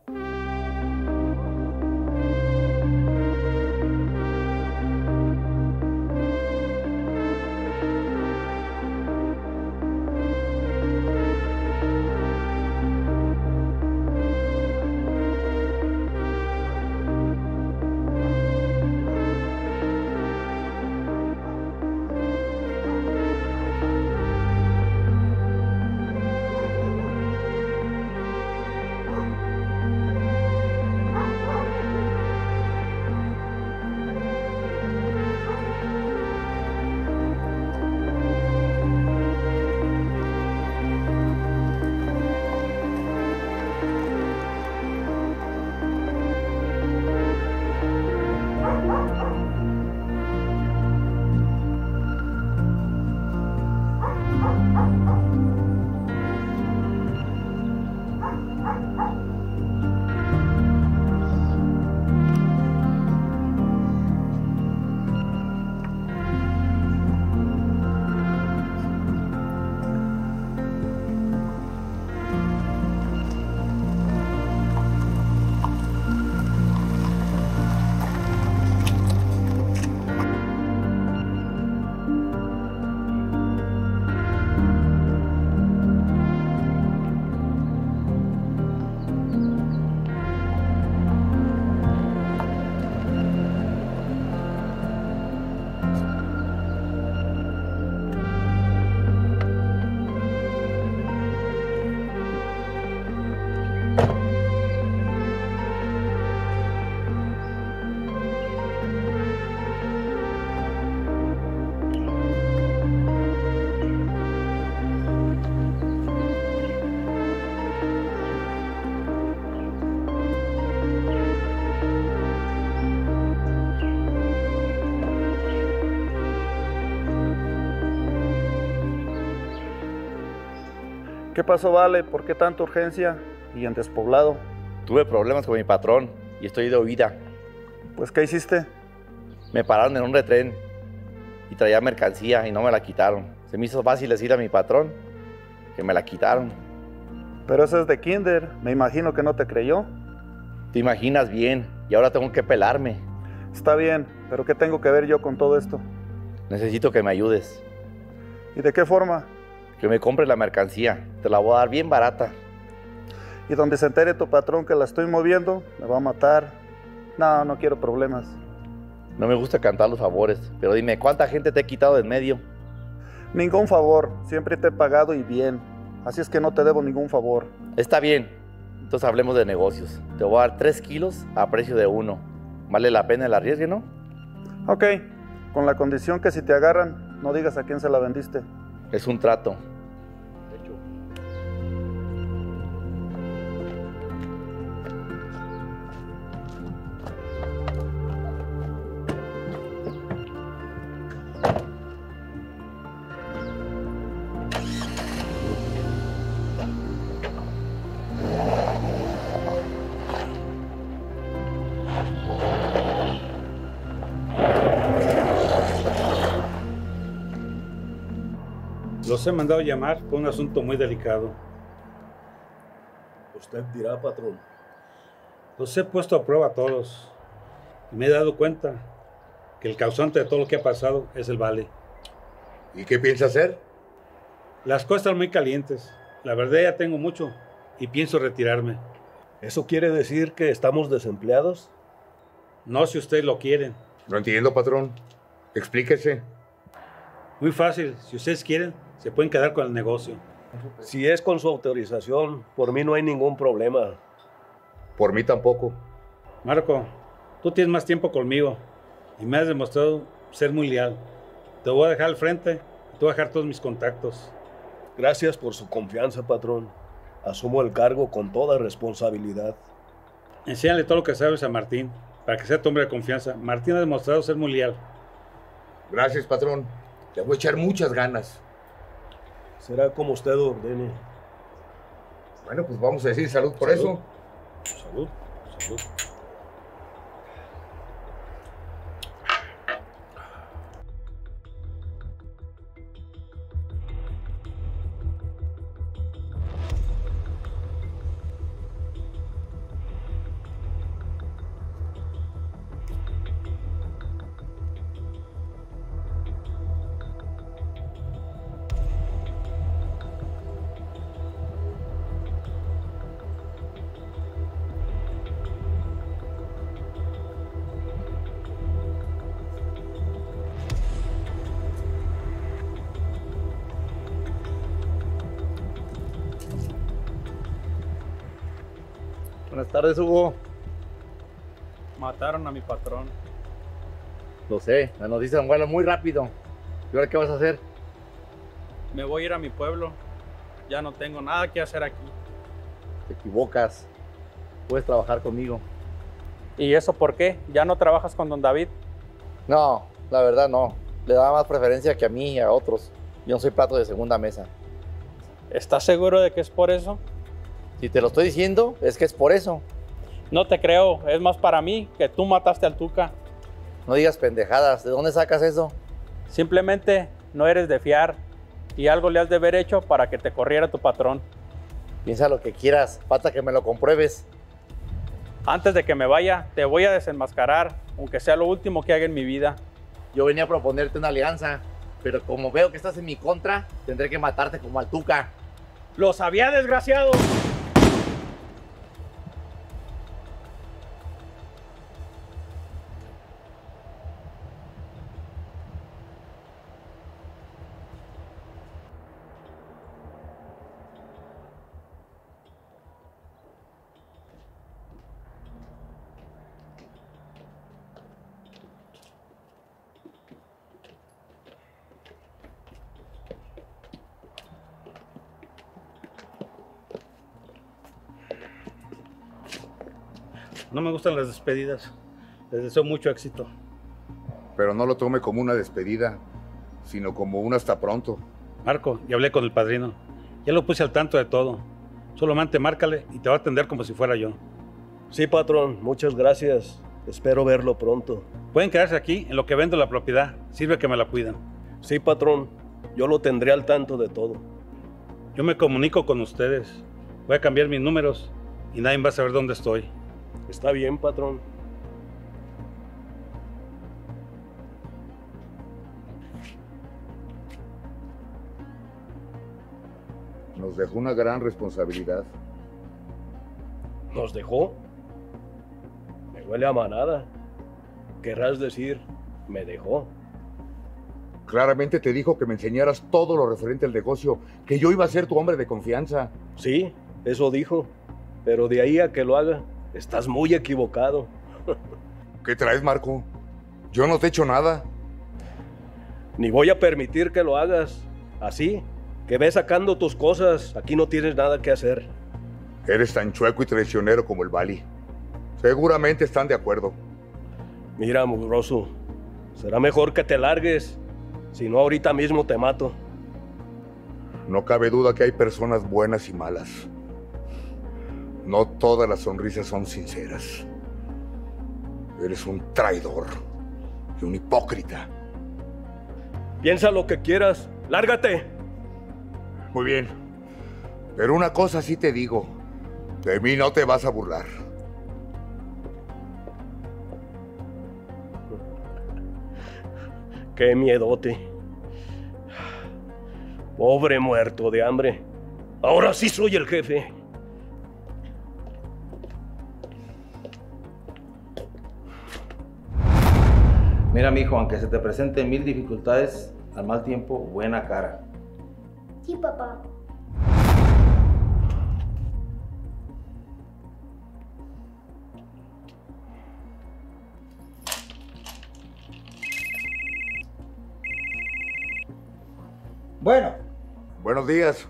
¿Qué pasó, Vale? ¿Por qué tanta urgencia y en despoblado? Tuve problemas con mi patrón y estoy de huida. Pues, ¿qué hiciste? Me pararon en un retén y traía mercancía y no me la quitaron. Se me hizo fácil decir a mi patrón que me la quitaron. Pero eso es de Kinder. Me imagino que no te creyó. Te imaginas bien y ahora tengo que pelarme. Está bien, pero ¿qué tengo que ver yo con todo esto? Necesito que me ayudes. ¿Y de qué forma? Que me compres la mercancía. Te la voy a dar bien barata. Y donde se entere tu patrón que la estoy moviendo, me va a matar. No, no quiero problemas. No me gusta cantar los favores, pero dime, ¿cuánta gente te he quitado de en medio? Ningún favor, siempre te he pagado y bien. Así es que no te debo ningún favor. Está bien, entonces hablemos de negocios. Te voy a dar 3 kilos a precio de uno. ¿Vale la pena el arriesgue, no? Ok, con la condición que si te agarran, no digas a quién se la vendiste. Es un trato. Los he mandado llamar por un asunto muy delicado. Usted dirá, patrón. Los he puesto a prueba a todos. Y me he dado cuenta que el causante de todo lo que ha pasado es el vale. ¿Y qué piensa hacer? Las cosas están muy calientes. La verdad ya tengo mucho y pienso retirarme. ¿Eso quiere decir que estamos desempleados? No si ustedes lo quieren. No entiendo, patrón. Explíquese. Muy fácil. Si ustedes quieren, se pueden quedar con el negocio. Si es con su autorización, por mí no hay ningún problema. Por mí tampoco. Marco, tú tienes más tiempo conmigo y me has demostrado ser muy leal. Te voy a dejar al frente y te voy a dejar todos mis contactos. Gracias por su confianza, patrón. Asumo el cargo con toda responsabilidad. Enséñale todo lo que sabes a Martín, para que sea tu hombre de confianza. Martín ha demostrado ser muy leal. Gracias, patrón. Le voy a echar muchas ganas. Será como usted ordene. Bueno, pues vamos a decir salud por Salud. eso. Salud, salud. Tardes, Hugo. Mataron a mi patrón. Lo sé, la noticia vuela muy rápido. ¿Y ahora qué vas a hacer? Me voy a ir a mi pueblo. Ya no tengo nada que hacer aquí. Te equivocas. Puedes trabajar conmigo. ¿Y eso por qué? ¿Ya no trabajas con don David? No, la verdad no. Le daba más preferencia que a mí y a otros. Yo no soy plato de segunda mesa. ¿Estás seguro de que es por eso? Si te lo estoy diciendo, es que es por eso. No te creo, es más para mí que tú mataste al Tuca. No digas pendejadas. ¿De dónde sacas eso? Simplemente no eres de fiar y algo le has de haber hecho para que te corriera tu patrón. Piensa lo que quieras. Falta que me lo compruebes. Antes de que me vaya, te voy a desenmascarar, aunque sea lo último que haga en mi vida. Yo venía a proponerte una alianza, pero como veo que estás en mi contra, tendré que matarte como al Tuca. ¡Lo sabía, desgraciado! Me gustan las despedidas. Les deseo mucho éxito. Pero no lo tome como una despedida, sino como un hasta pronto. Marco, ya hablé con el padrino. Ya lo puse al tanto de todo. Solamente márcale y te va a atender como si fuera yo. Sí, patrón, muchas gracias. Espero verlo pronto. Pueden quedarse aquí en lo que vendo la propiedad. Sirve que me la cuidan. Sí, patrón, yo lo tendré al tanto de todo. Yo me comunico con ustedes. Voy a cambiar mis números y nadie va a saber dónde estoy. Está bien, patrón. Nos dejó una gran responsabilidad. ¿Nos dejó? Me huele a manada. Querrás decir, me dejó. Claramente te dijo que me enseñaras todo lo referente al negocio, que yo iba a ser tu hombre de confianza. Sí, eso dijo. Pero de ahí a que lo haga, estás muy equivocado. ¿Qué traes, Marco? Yo no te he hecho nada. Ni voy a permitir que lo hagas. Así, que ves sacando tus cosas. Aquí no tienes nada que hacer. Eres tan chueco y traicionero como el Bali. Seguramente están de acuerdo. Mira, mugroso, será mejor que te largues. Si no, ahorita mismo te mato. No cabe duda que hay personas buenas y malas. No todas las sonrisas son sinceras. Eres un traidor y un hipócrita. Piensa lo que quieras. Lárgate. Muy bien. Pero una cosa sí te digo. De mí no te vas a burlar. Qué miedote. Pobre muerto de hambre. Ahora sí soy el jefe. Mira, mijo, aunque se te presenten mil dificultades, al mal tiempo, buena cara. Sí, papá. Bueno, Buenos días.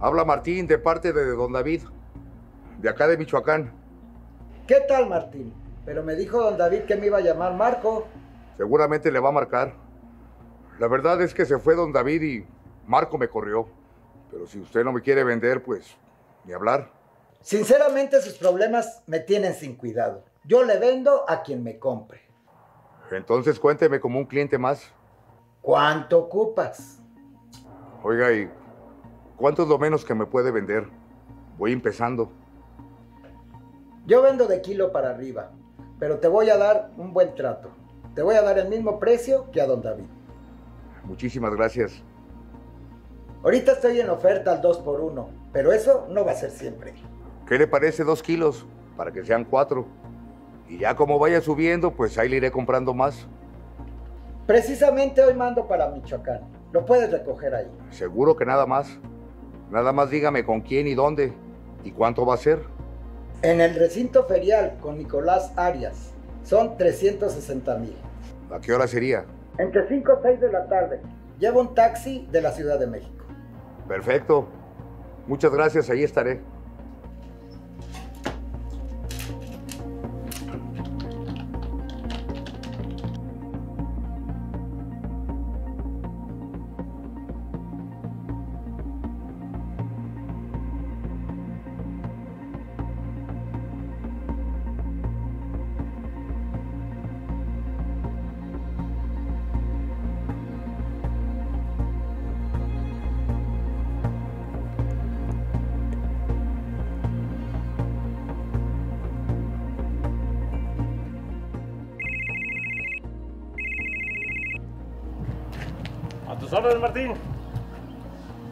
Habla Martín de parte de don David, de acá de Michoacán. ¿qué tal Martín? Pero me dijo don David que me iba a llamar Marco. Seguramente le va a marcar. La verdad es que se fue don David y Marco me corrió. Pero si usted no me quiere vender, pues ni hablar. Sinceramente sus problemas me tienen sin cuidado. Yo le vendo a quien me compre. Entonces cuénteme como un cliente más. ¿Cuánto ocupas? Oiga, ¿y cuánto es lo menos que me puede vender? Voy empezando. Yo vendo de kilo para arriba, pero te voy a dar un buen trato. Te voy a dar el mismo precio que a don David. Muchísimas gracias. Ahorita estoy en oferta al 2 por 1 pero eso no va a ser siempre. ¿Qué le parece dos kilos? Para que sean cuatro. Y ya como vaya subiendo, pues ahí le iré comprando más. Precisamente hoy mando para Michoacán. Lo puedes recoger ahí. Seguro que nada más. Nada más dígame con quién y dónde. ¿Y cuánto va a ser? En el recinto ferial con Nicolás Arias. Son 360 mil. ¿A qué hora sería? Entre 5 y 6 de la tarde. Llevo un taxi de la Ciudad de México. Perfecto. Muchas gracias, ahí estaré. A tus órdenes, Martín.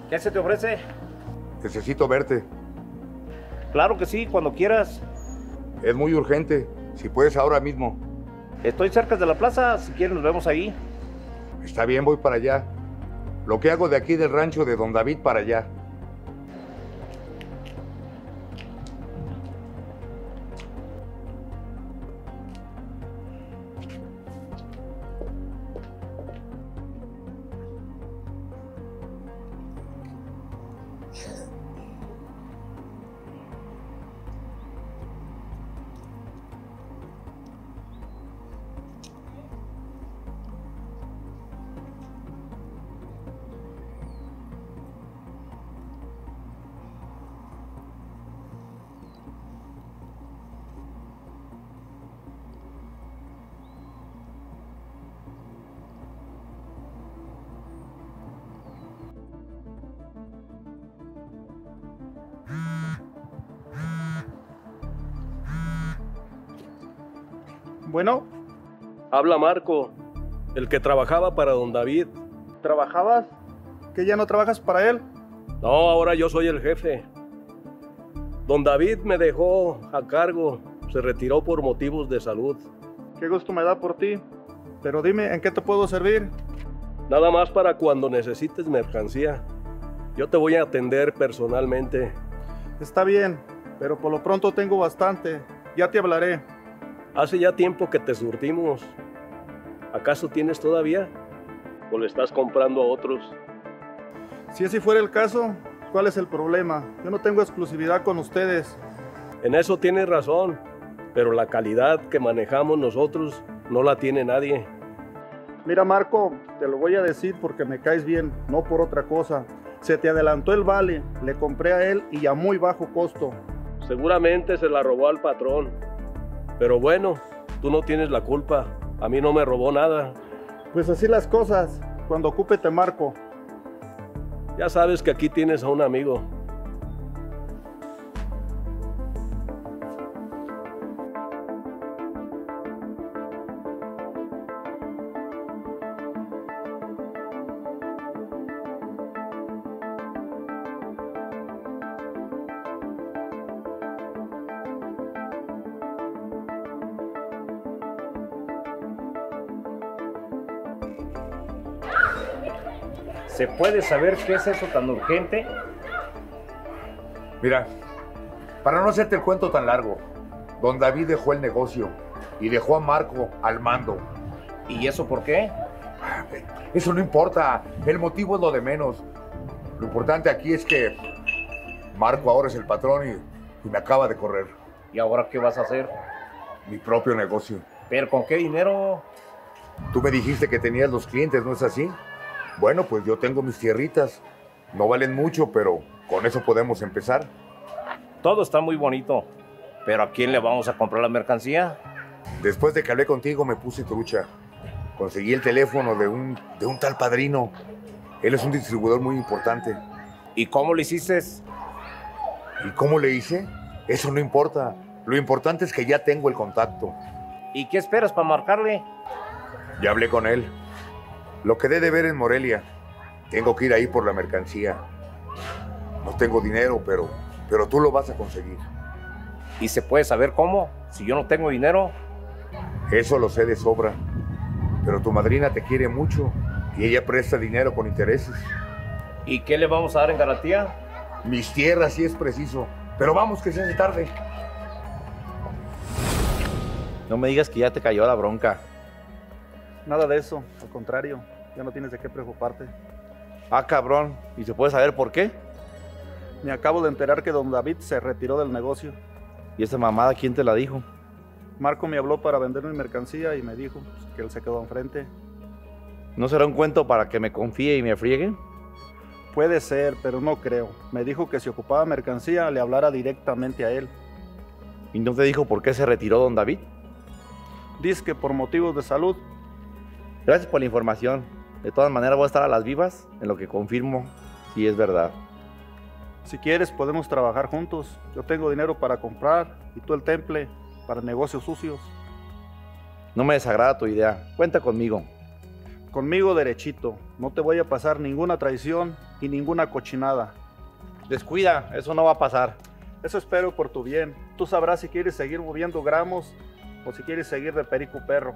¿Qué se te ofrece? Necesito verte. Claro que sí, cuando quieras. Es muy urgente. Si puedes ahora mismo. Estoy cerca de la plaza, si quieres nos vemos ahí. Está bien, voy para allá. Lo que hago de aquí del rancho de don David para allá. Habla Marco, el que trabajaba para don David. ¿trabajabas? ¿Que ya no trabajas para él? No, ahora yo soy el jefe. Don David me dejó a cargo, se retiró por motivos de salud. Qué gusto me da por ti. Pero dime, ¿en qué te puedo servir? Nada más para cuando necesites mercancía. Yo te voy a atender personalmente. Está bien, pero por lo pronto tengo bastante. Ya te hablaré. Hace ya tiempo que te surtimos. ¿Acaso tienes todavía? ¿O le estás comprando a otros? Si así fuera el caso, ¿cuál es el problema? Yo no tengo exclusividad con ustedes. En eso tienes razón, pero la calidad que manejamos nosotros no la tiene nadie. Mira Marco, te lo voy a decir porque me caes bien, no por otra cosa. Se te adelantó el vale, le compré a él y a muy bajo costo. Seguramente se la robó al patrón. Pero bueno, tú no tienes la culpa. A mí no me robó nada. Pues así las cosas. Cuando ocupe te marco. Ya sabes que aquí tienes a un amigo. ¿Se puede saber qué es eso tan urgente? Mira, para no hacerte el cuento tan largo, don David dejó el negocio y dejó a Marco al mando. ¿Y eso por qué? Eso no importa, el motivo es lo de menos. Lo importante aquí es que Marco ahora es el patrón y, y me acaba de correr. ¿Y ahora qué vas a hacer? Mi propio negocio. ¿Pero con qué dinero? Tú me dijiste que tenías los clientes, ¿no es así? Bueno, pues yo tengo mis tierritas. No valen mucho, pero con eso podemos empezar. Todo está muy bonito, pero ¿a quién le vamos a comprar la mercancía? Después de que hablé contigo me puse trucha. Conseguí el teléfono de un, de un tal padrino. Él es un distribuidor muy importante. ¿Y cómo lo hiciste? ¿Y cómo le hice? Eso no importa. Lo importante es que ya tengo el contacto. ¿Y qué esperas para marcarle? Ya hablé con él. Lo quedé de ver en Morelia. Tengo que ir ahí por la mercancía. No tengo dinero, pero, pero tú lo vas a conseguir. ¿Y se puede saber cómo? Si yo no tengo dinero. Eso lo sé de sobra. Pero tu madrina te quiere mucho y ella presta dinero con intereses. ¿Y qué le vamos a dar en garantía? Mis tierras, si es preciso. Pero vamos, que se hace tarde. No me digas que ya te cayó la bronca. Nada de eso, al contrario, ya no tienes de qué preocuparte. Ah, cabrón. ¿Y se puede saber por qué? Me acabo de enterar que don David se retiró del negocio. ¿Y esa mamada quién te la dijo? Marco me habló para vender mi mercancía y me dijo pues, que él se quedó enfrente. ¿No será un cuento para que me confíe y me friegue? Puede ser, pero no creo. Me dijo que si ocupaba mercancía le hablara directamente a él. ¿Y no te dijo por qué se retiró don David? Dice que por motivos de salud. Gracias por la información. De todas maneras voy a estar a las vivas en lo que confirmo si es verdad. Si quieres podemos trabajar juntos. Yo tengo dinero para comprar y tú el temple para negocios sucios. No me desagrada tu idea. Cuenta conmigo. Conmigo derechito. No te voy a pasar ninguna traición y ninguna cochinada. Descuida, eso no va a pasar. Eso espero por tu bien. Tú sabrás si quieres seguir moviendo gramos o si quieres seguir de perico perro.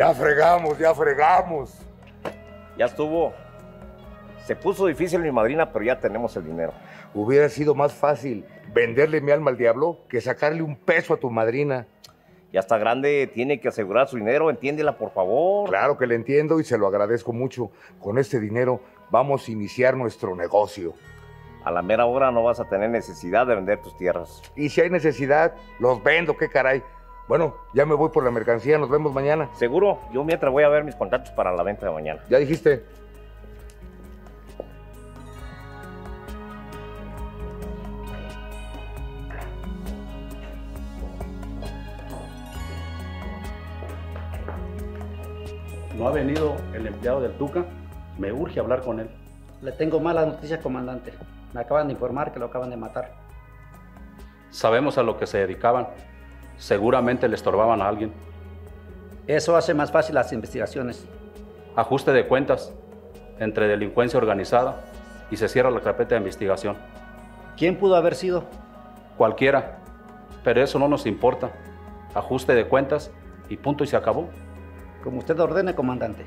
Ya fregamos, ya fregamos. Ya estuvo. Se puso difícil mi madrina, pero ya tenemos el dinero. Hubiera sido más fácil venderle mi alma al diablo que sacarle un peso a tu madrina. Ya está grande, tiene que asegurar su dinero, entiéndela por favor. Claro que le entiendo y se lo agradezco mucho. Con este dinero vamos a iniciar nuestro negocio. A la mera hora no vas a tener necesidad de vender tus tierras. Y si hay necesidad, los vendo, qué caray. Bueno, ya me voy por la mercancía, nos vemos mañana. ¿Seguro? Yo mientras voy a ver mis contactos para la venta de mañana. Ya dijiste. No ha venido el empleado del Tuca. Me urge hablar con él. Le tengo mala noticia, comandante. Me acaban de informar que lo acaban de matar. Sabemos a lo que se dedicaban. Seguramente le estorbaban a alguien. Eso hace más fácil las investigaciones. Ajuste de cuentas entre delincuencia organizada y se cierra la carpeta de investigación. ¿Quién pudo haber sido? Cualquiera. Pero eso no nos importa. Ajuste de cuentas y punto y se acabó. Como usted ordene, comandante.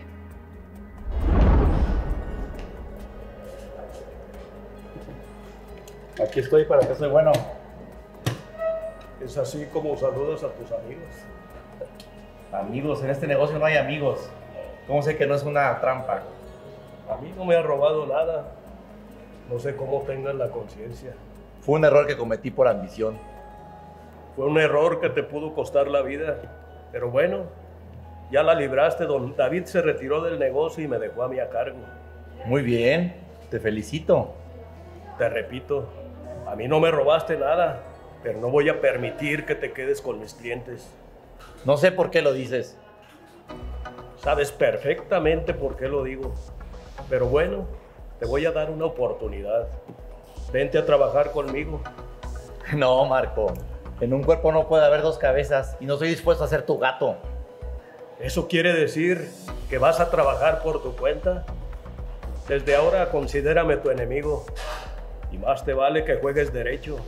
Aquí estoy para que soy bueno. Es así como saludas a tus amigos. Amigos, en este negocio no hay amigos. ¿Cómo sé que no es una trampa? A mí no me ha robado nada. No sé cómo tengas la conciencia. Fue un error que cometí por ambición. Fue un error que te pudo costar la vida. Pero bueno, ya la libraste. Don David se retiró del negocio y me dejó a mí a cargo. Muy bien, te felicito. Te repito, a mí no me robaste nada, pero no voy a permitir que te quedes con mis clientes. No sé por qué lo dices. Sabes perfectamente por qué lo digo. Pero bueno, te voy a dar una oportunidad. Vente a trabajar conmigo. No, Marco. En un cuerpo no puede haber dos cabezas y no estoy dispuesto a ser tu gato. ¿Eso quiere decir que vas a trabajar por tu cuenta? Desde ahora considérame tu enemigo. Y más te vale que juegues derecho.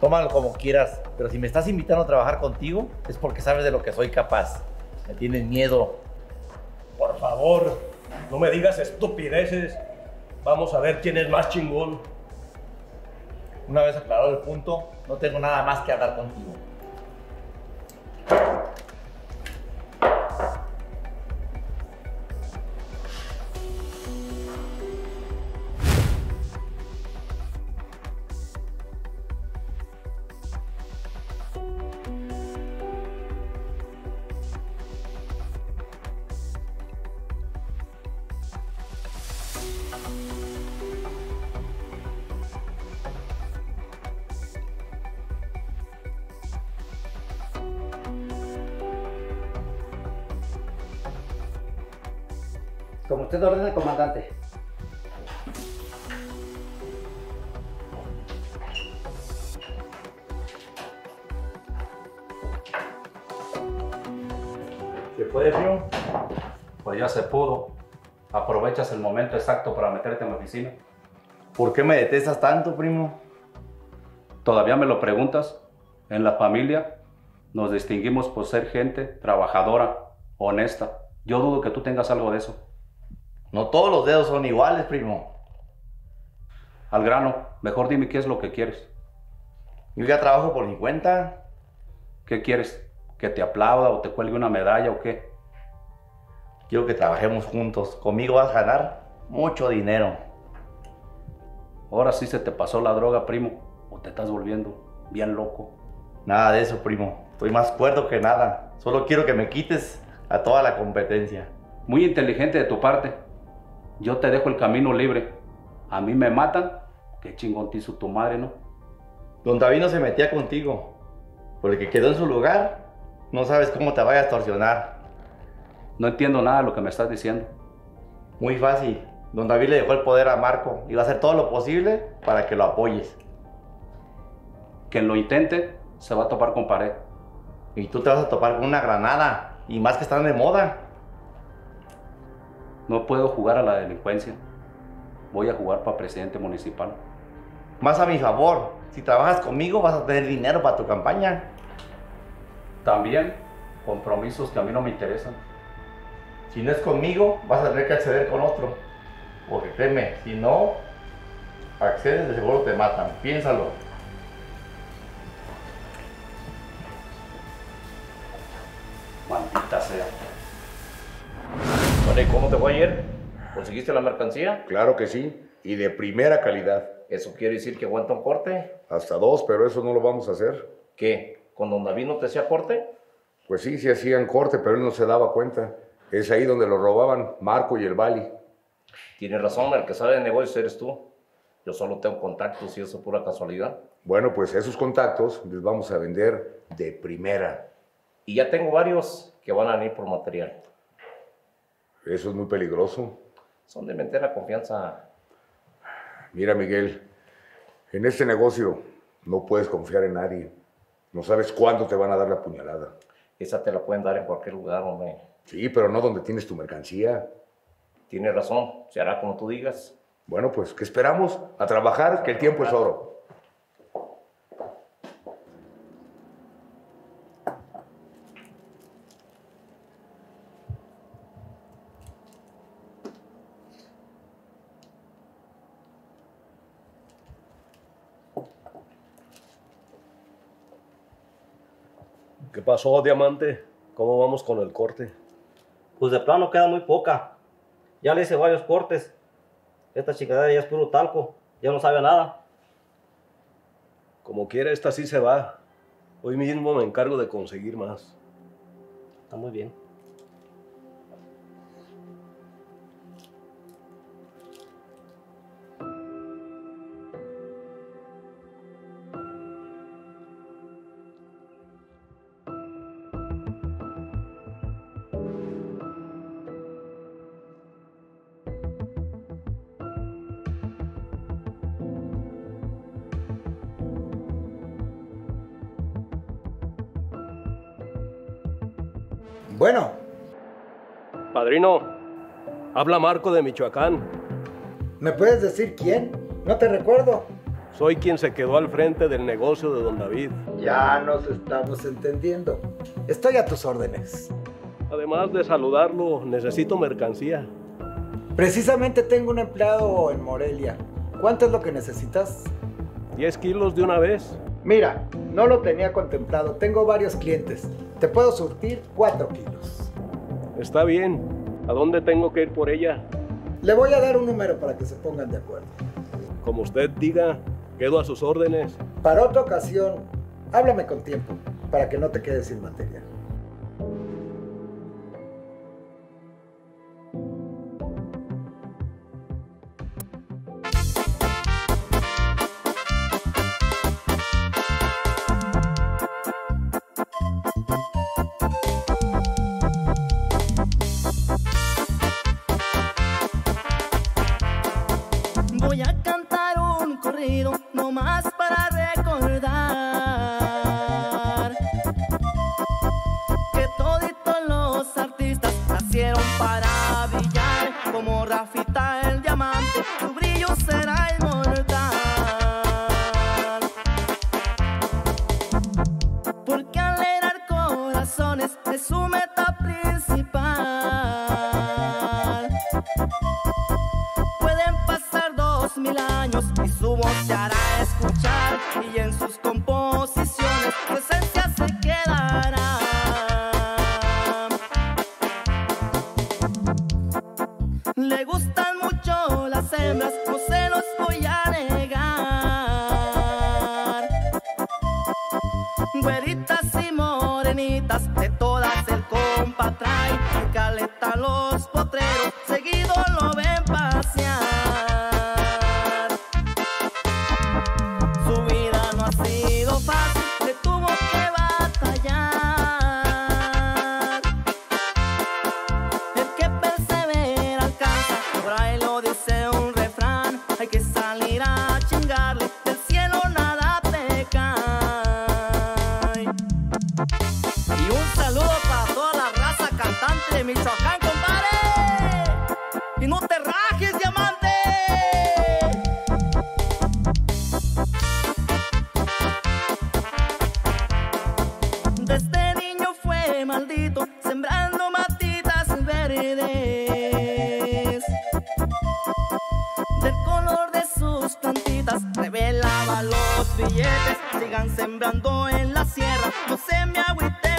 Tómalo como quieras, pero si me estás invitando a trabajar contigo, es porque sabes de lo que soy capaz. Me tienes miedo. Por favor, no me digas estupideces. Vamos a ver quién es más chingón. Una vez aclarado el punto, no tengo nada más que hablar contigo. Usted ordene, comandante. ¿Se puede, primo? Pues ya se pudo. Aprovechas el momento exacto para meterte en la oficina. ¿Por qué me detestas tanto, primo? ¿Todavía me lo preguntas? En la familia nos distinguimos por ser gente trabajadora, honesta. Yo dudo que tú tengas algo de eso. No todos los dedos son iguales, primo. Al grano, mejor dime qué es lo que quieres. Yo ya trabajo por mi cuenta. ¿Qué quieres? ¿Que te aplauda o te cuelgue una medalla o qué? Quiero que trabajemos juntos. Conmigo vas a ganar mucho dinero. Ahora sí se te pasó la droga, primo. O te estás volviendo bien loco. Nada de eso, primo. Estoy más cuerdo que nada. Solo quiero que me quites a toda la competencia. Muy inteligente de tu parte. Yo te dejo el camino libre. A mí me matan. Qué chingón te hizo tu madre, ¿no? Don David no se metía contigo. Por el que quedó en su lugar, no sabes cómo te vaya a extorsionar. No entiendo nada de lo que me estás diciendo. Muy fácil. Don David le dejó el poder a Marco y va a hacer todo lo posible para que lo apoyes. Quien lo intente se va a topar con pared. Y tú te vas a topar con una granada. Y más que están de moda. No puedo jugar a la delincuencia. Voy a jugar para presidente municipal. Más a mi favor. Si trabajas conmigo vas a tener dinero para tu campaña. También compromisos que a mí no me interesan. Si no es conmigo, vas a tener que acceder con otro. Porque créeme, si no accedes, de seguro te matan. Piénsalo. Maldita sea. Bueno, ¿y cómo te fue ayer? ¿Conseguiste la mercancía? Claro que sí, y de primera calidad. ¿Eso quiere decir que aguanta un corte? Hasta dos, pero eso no lo vamos a hacer. ¿Qué? ¿Con don David no te hacía corte? Pues sí, sí hacían corte, pero él no se daba cuenta. Es ahí donde lo robaban Marco y el Bali. Tienes razón, el que sabe de negocios eres tú. Yo solo tengo contactos y eso es pura casualidad. Bueno, pues esos contactos les vamos a vender de primera. Y ya tengo varios que van a venir por material. Eso es muy peligroso. Son de mentira confianza. Mira, Miguel, en este negocio no puedes confiar en nadie. No sabes cuándo te van a dar la puñalada. Esa te la pueden dar en cualquier lugar, hombre. Sí, pero no donde tienes tu mercancía. Tienes razón, se hará como tú digas. Bueno, pues, ¿qué esperamos? A trabajar, que el tiempo es oro. ¿Qué pasó, Diamante? ¿Cómo vamos con el corte? Pues de plano queda muy poca. Ya le hice varios cortes. Esta chicadera ya es puro talco. Ya no sabe nada. Como quiera, esta sí se va. Hoy mismo me encargo de conseguir más. Está muy bien. Padrino, habla Marco de Michoacán. ¿Me puedes decir quién? No te recuerdo. Soy quien se quedó al frente del negocio de don David. Ya nos estamos entendiendo. Estoy a tus órdenes. Además de saludarlo, necesito mercancía. Precisamente tengo un empleado en Morelia. ¿Cuánto es lo que necesitas? 10 kilos de una vez. Mira, no lo tenía contemplado. Tengo varios clientes. Te puedo surtir 4 kilos. Está bien. ¿A dónde tengo que ir por ella? Le voy a dar un número para que se pongan de acuerdo. Como usted diga, quedo a sus órdenes. Para otra ocasión, háblame con tiempo, para que no te quedes sin material. Maldito, sembrando matitas verdes. Del color de sus plantitas revelaba los billetes. Sigan sembrando en la sierra, no se me agüiten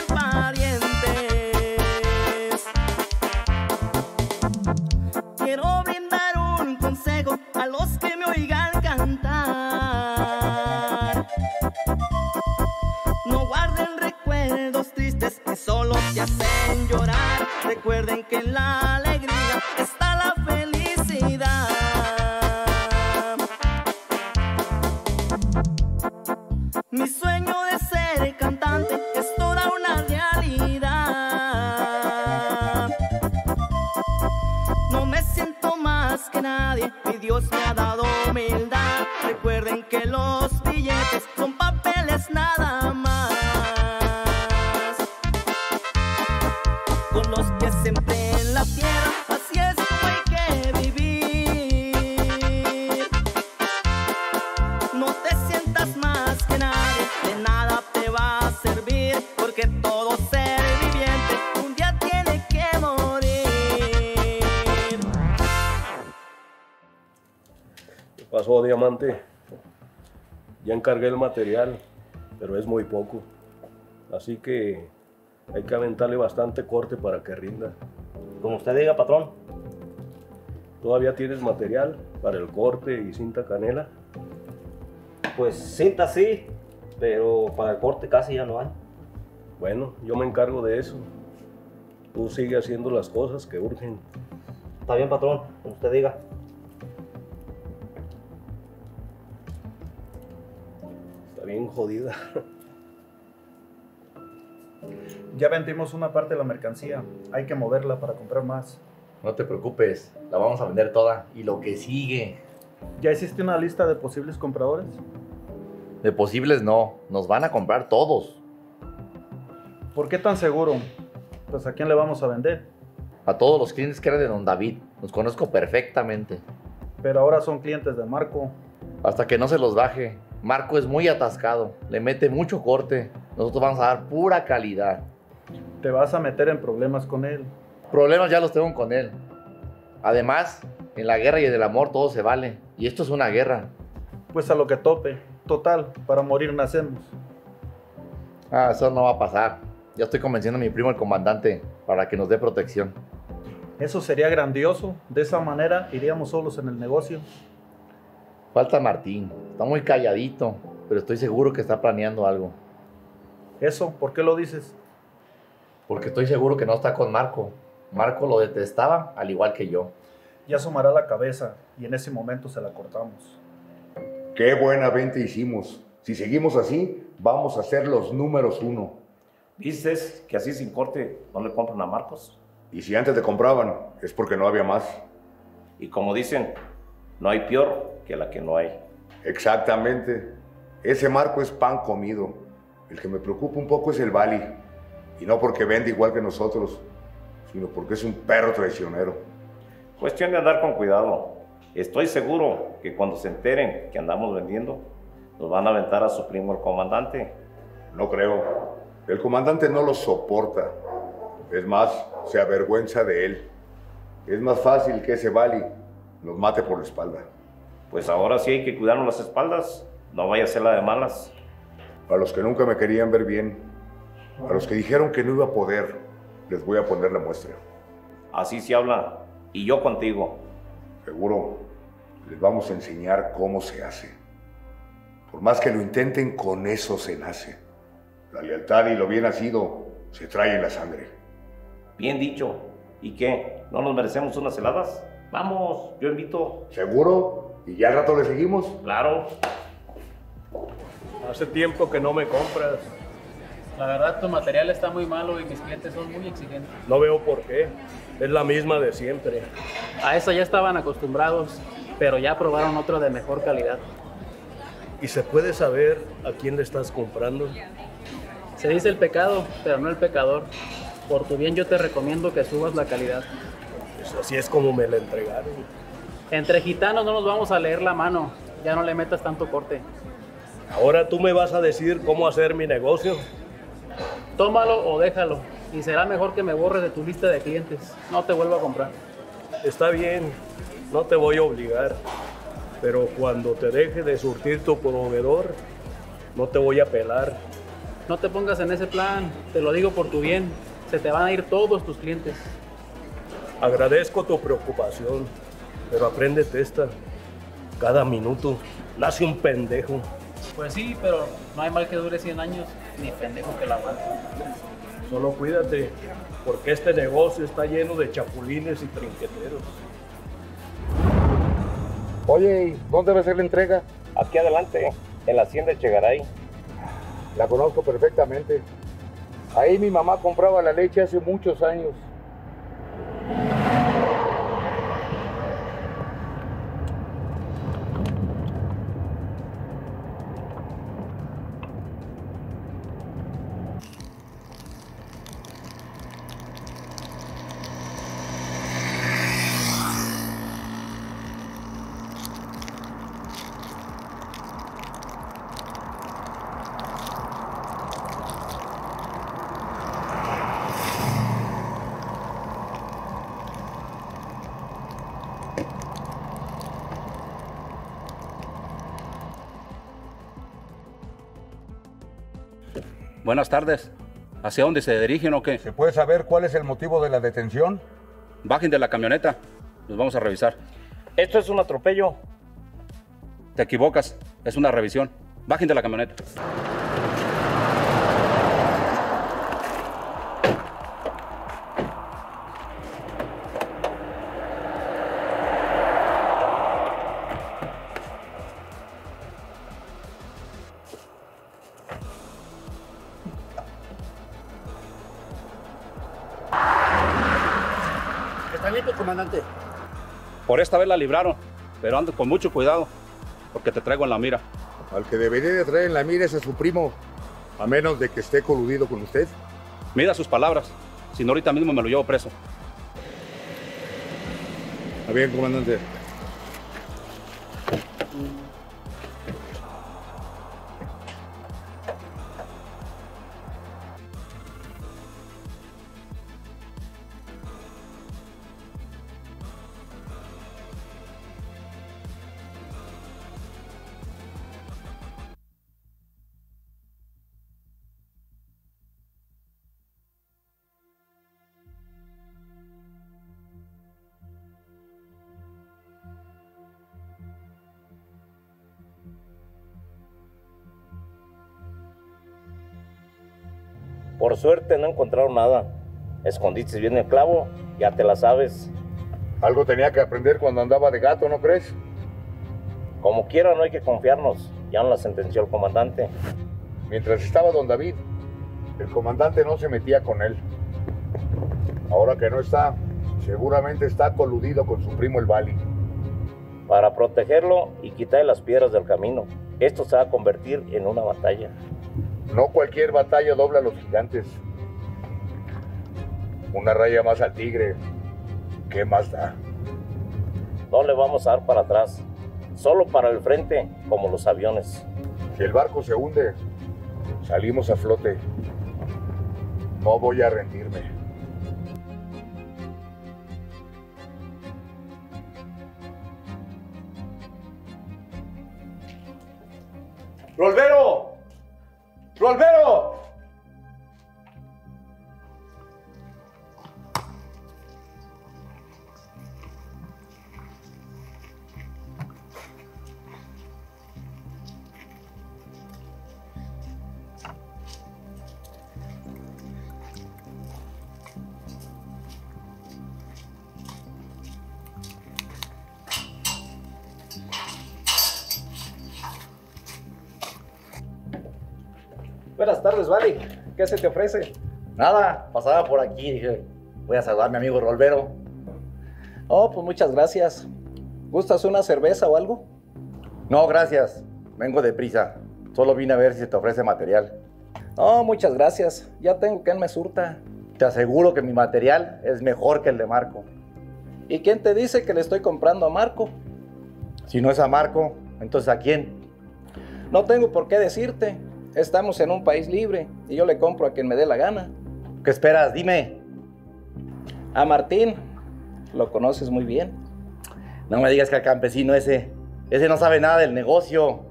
Recuerden que en la Ya encargué el material, pero es muy poco. Así que hay que aventarle bastante corte para que rinda. Como usted diga, patrón. ¿Todavía tienes material para el corte y cinta canela? Pues cinta sí, pero para el corte casi ya no hay. Bueno, yo me encargo de eso. Tú sigue haciendo las cosas que urgen. Está bien, patrón, como usted diga. Bien jodida. Ya vendimos una parte de la mercancía. Hay que moverla para comprar más. No te preocupes, la vamos a vender toda. Y lo que sigue. ¿Ya hiciste una lista de posibles compradores? De posibles no, nos van a comprar todos. ¿Por qué tan seguro? Pues a quién le vamos a vender. A todos los clientes que eran de Don David, los conozco perfectamente. Pero ahora son clientes de Marco. Hasta que no se los baje. Marco es muy atascado, le mete mucho corte. Nosotros vamos a dar pura calidad. Te vas a meter en problemas con él. Problemas ya los tengo con él. Además, en la guerra y en el amor todo se vale. Y esto es una guerra. Pues a lo que tope. Total, para morir nacemos. Ah, eso no va a pasar. Ya estoy convenciendo a mi primo el comandante para que nos dé protección. Eso sería grandioso. De esa manera iríamos solos en el negocio. Falta Martín. Está muy calladito, pero estoy seguro que está planeando algo. ¿Eso? ¿Por qué lo dices? Porque estoy seguro que no está con Marco. Marco lo detestaba al igual que yo. Ya asomará la cabeza y en ese momento se la cortamos. Qué buena venta hicimos. Si seguimos así, vamos a ser los números uno. ¿Dices que así sin corte no le compran a Marcos? Y si antes te compraban, es porque no había más. Y como dicen, no hay peor que la que no hay. Exactamente. Ese Marco es pan comido. El que me preocupa un poco es el Bali. Y no porque vende igual que nosotros, sino porque es un perro traicionero. Cuestión de andar con cuidado. Estoy seguro que cuando se enteren que andamos vendiendo, nos van a aventar a su primo el comandante. No creo. El comandante no lo soporta. Es más, se avergüenza de él. Es más fácil que ese Bali nos mate por la espalda. Pues ahora sí hay que cuidarnos las espaldas. No vaya a ser la de malas. A los que nunca me querían ver bien, a los que dijeron que no iba a poder, les voy a poner la muestra. Así se habla. Y yo contigo. Seguro, les vamos a enseñar cómo se hace. Por más que lo intenten, con eso se nace. La lealtad y lo bien nacido se trae en la sangre. Bien dicho. ¿Y qué? ¿No nos merecemos unas heladas? Vamos, yo invito. ¿Seguro? ¿Y ya al rato le seguimos? Claro. Hace tiempo que no me compras. La verdad, tu material está muy malo y mis clientes son muy exigentes. No veo por qué. Es la misma de siempre. A eso ya estaban acostumbrados, pero ya probaron otro de mejor calidad. ¿Y se puede saber a quién le estás comprando? Se dice el pecado, pero no el pecador. Por tu bien yo te recomiendo que subas la calidad. Pues así es como me la entregaron. Entre gitanos no nos vamos a leer la mano. Ya no le metas tanto corte. Ahora tú me vas a decir cómo hacer mi negocio. Tómalo o déjalo. Y será mejor que me borres de tu lista de clientes. No te vuelvo a comprar. Está bien, no te voy a obligar. Pero cuando te deje de surtir tu proveedor, no te voy a pelar. No te pongas en ese plan. Te lo digo por tu bien. Se te van a ir todos tus clientes. Agradezco tu preocupación, pero apréndete esta. Cada minuto nace un pendejo. Pues sí, pero no hay mal que dure 100 años, ni pendejo que la aguante. Solo cuídate, porque este negocio está lleno de chapulines y trinqueteros. Oye, ¿y dónde va a ser la entrega? Aquí adelante, en la hacienda de Chegaray. La conozco perfectamente. Ahí mi mamá compraba la leche hace muchos años. Buenas tardes. ¿Hacia dónde se dirigen o qué? ¿Se puede saber cuál es el motivo de la detención? Bajen de la camioneta. Los vamos a revisar. Esto es un atropello. Te equivocas. Es una revisión. Bajen de la camioneta. por esta vez la libraron, pero ando con mucho cuidado porque te traigo en la mira. Al que debería de traer en la mira es a su primo, a menos de que esté coludido con usted. Mira sus palabras, si no ahorita mismo me lo llevo preso. Está bien, comandante. Por suerte no encontraron nada. Escondiste bien el clavo, ya te la sabes. Algo tenía que aprender cuando andaba de gato, ¿no crees? Como quiera, no hay que confiarnos. Ya no la sentenció el comandante. Mientras estaba don David, el comandante no se metía con él. Ahora que no está, seguramente está coludido con su primo el Bali. Para protegerlo y quitarle las piedras del camino. Esto se va a convertir en una batalla. No cualquier batalla dobla a los gigantes. Una raya más al tigre. ¿Qué más da? No le vamos a dar para atrás. Solo para el frente, como los aviones. Si el barco se hunde, salimos a flote. No voy a rendirme. Vali. ¿Qué se te ofrece? Nada, pasaba por aquí, dije, voy a saludar a mi amigo Rolvero. Oh, pues muchas gracias. ¿Gustas una cerveza o algo? No, gracias. Vengo deprisa. Solo vine a ver si te ofrece material. Oh, muchas gracias. Ya tengo quien me surta. Te aseguro que mi material es mejor que el de Marco. ¿Y quién te dice que le estoy comprando a Marco? Si no es a Marco, entonces ¿a quién? No tengo por qué decirte. Estamos en un país libre y yo le compro a quien me dé la gana. ¿Qué esperas? Dime. A Martín. Lo conoces muy bien. No me digas que al campesino ese, ese no sabe nada del negocio.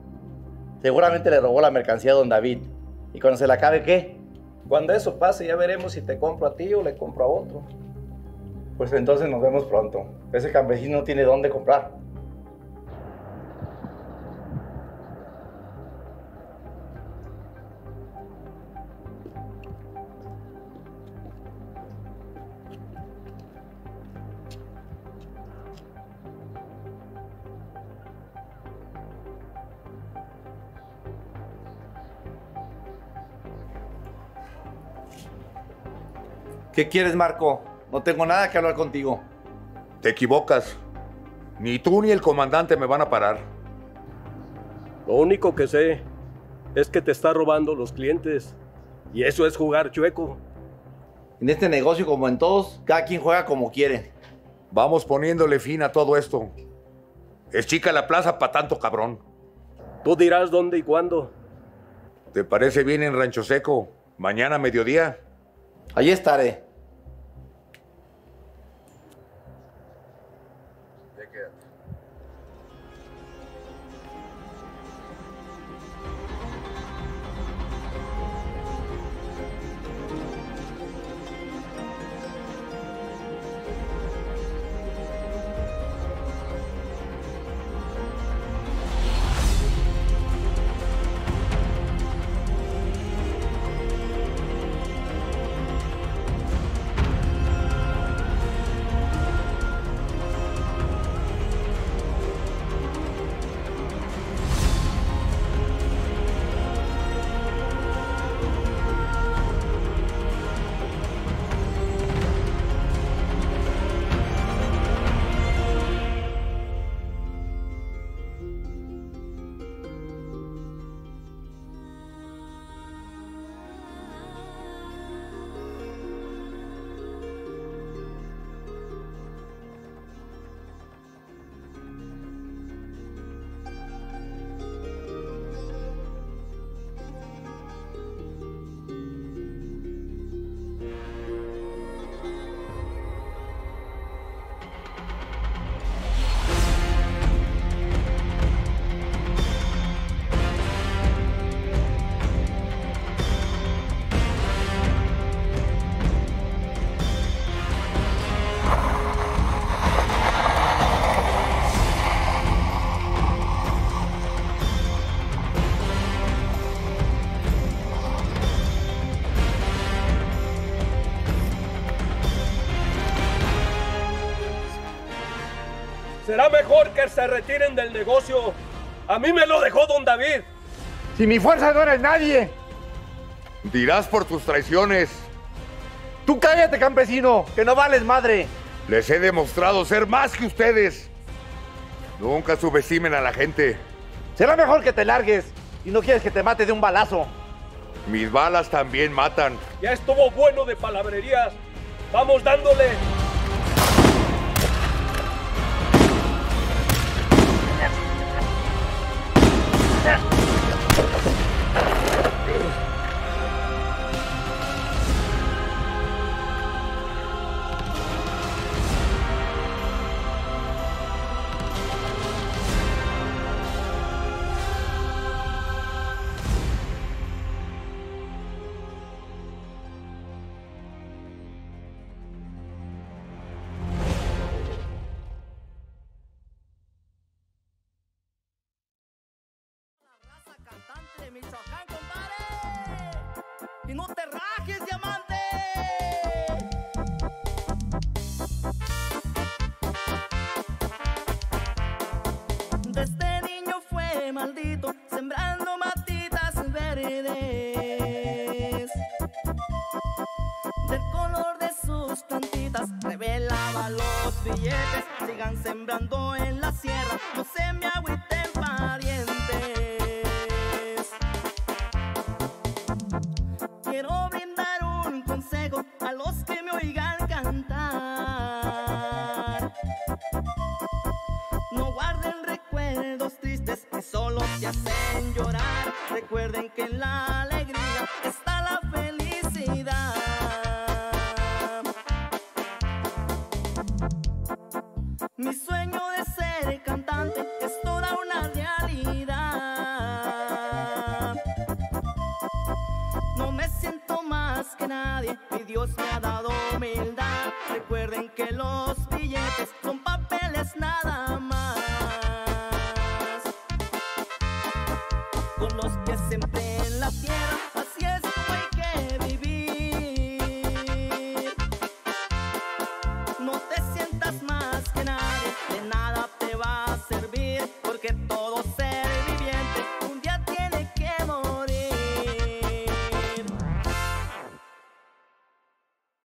Seguramente le robó la mercancía a don David. ¿Y cuando se la acabe qué? Cuando eso pase ya veremos si te compro a ti o le compro a otro. Pues entonces nos vemos pronto. Ese campesino no tiene dónde comprar. ¿Qué quieres, Marco? No tengo nada que hablar contigo. Te equivocas. Ni tú ni el comandante me van a parar. Lo único que sé es que te está robando los clientes. Y eso es jugar chueco. En este negocio, como en todos, cada quien juega como quiere. Vamos poniéndole fin a todo esto. Es chica la plaza para tanto cabrón. Tú dirás dónde y cuándo. ¿Te parece bien en Rancho Seco? Mañana a mediodía. Allí estaré. Mejor que se retiren del negocio. A mí me lo dejó don David. Si mi fuerza no eres nadie. Dirás por tus traiciones. Tú cállate, campesino, que no vales madre. Les he demostrado ser más que ustedes. Nunca subestimen a la gente. Será mejor que te largues y no quieres que te mate de un balazo. Mis balas también matan. Ya estuvo bueno de palabrerías. Vamos dándole. De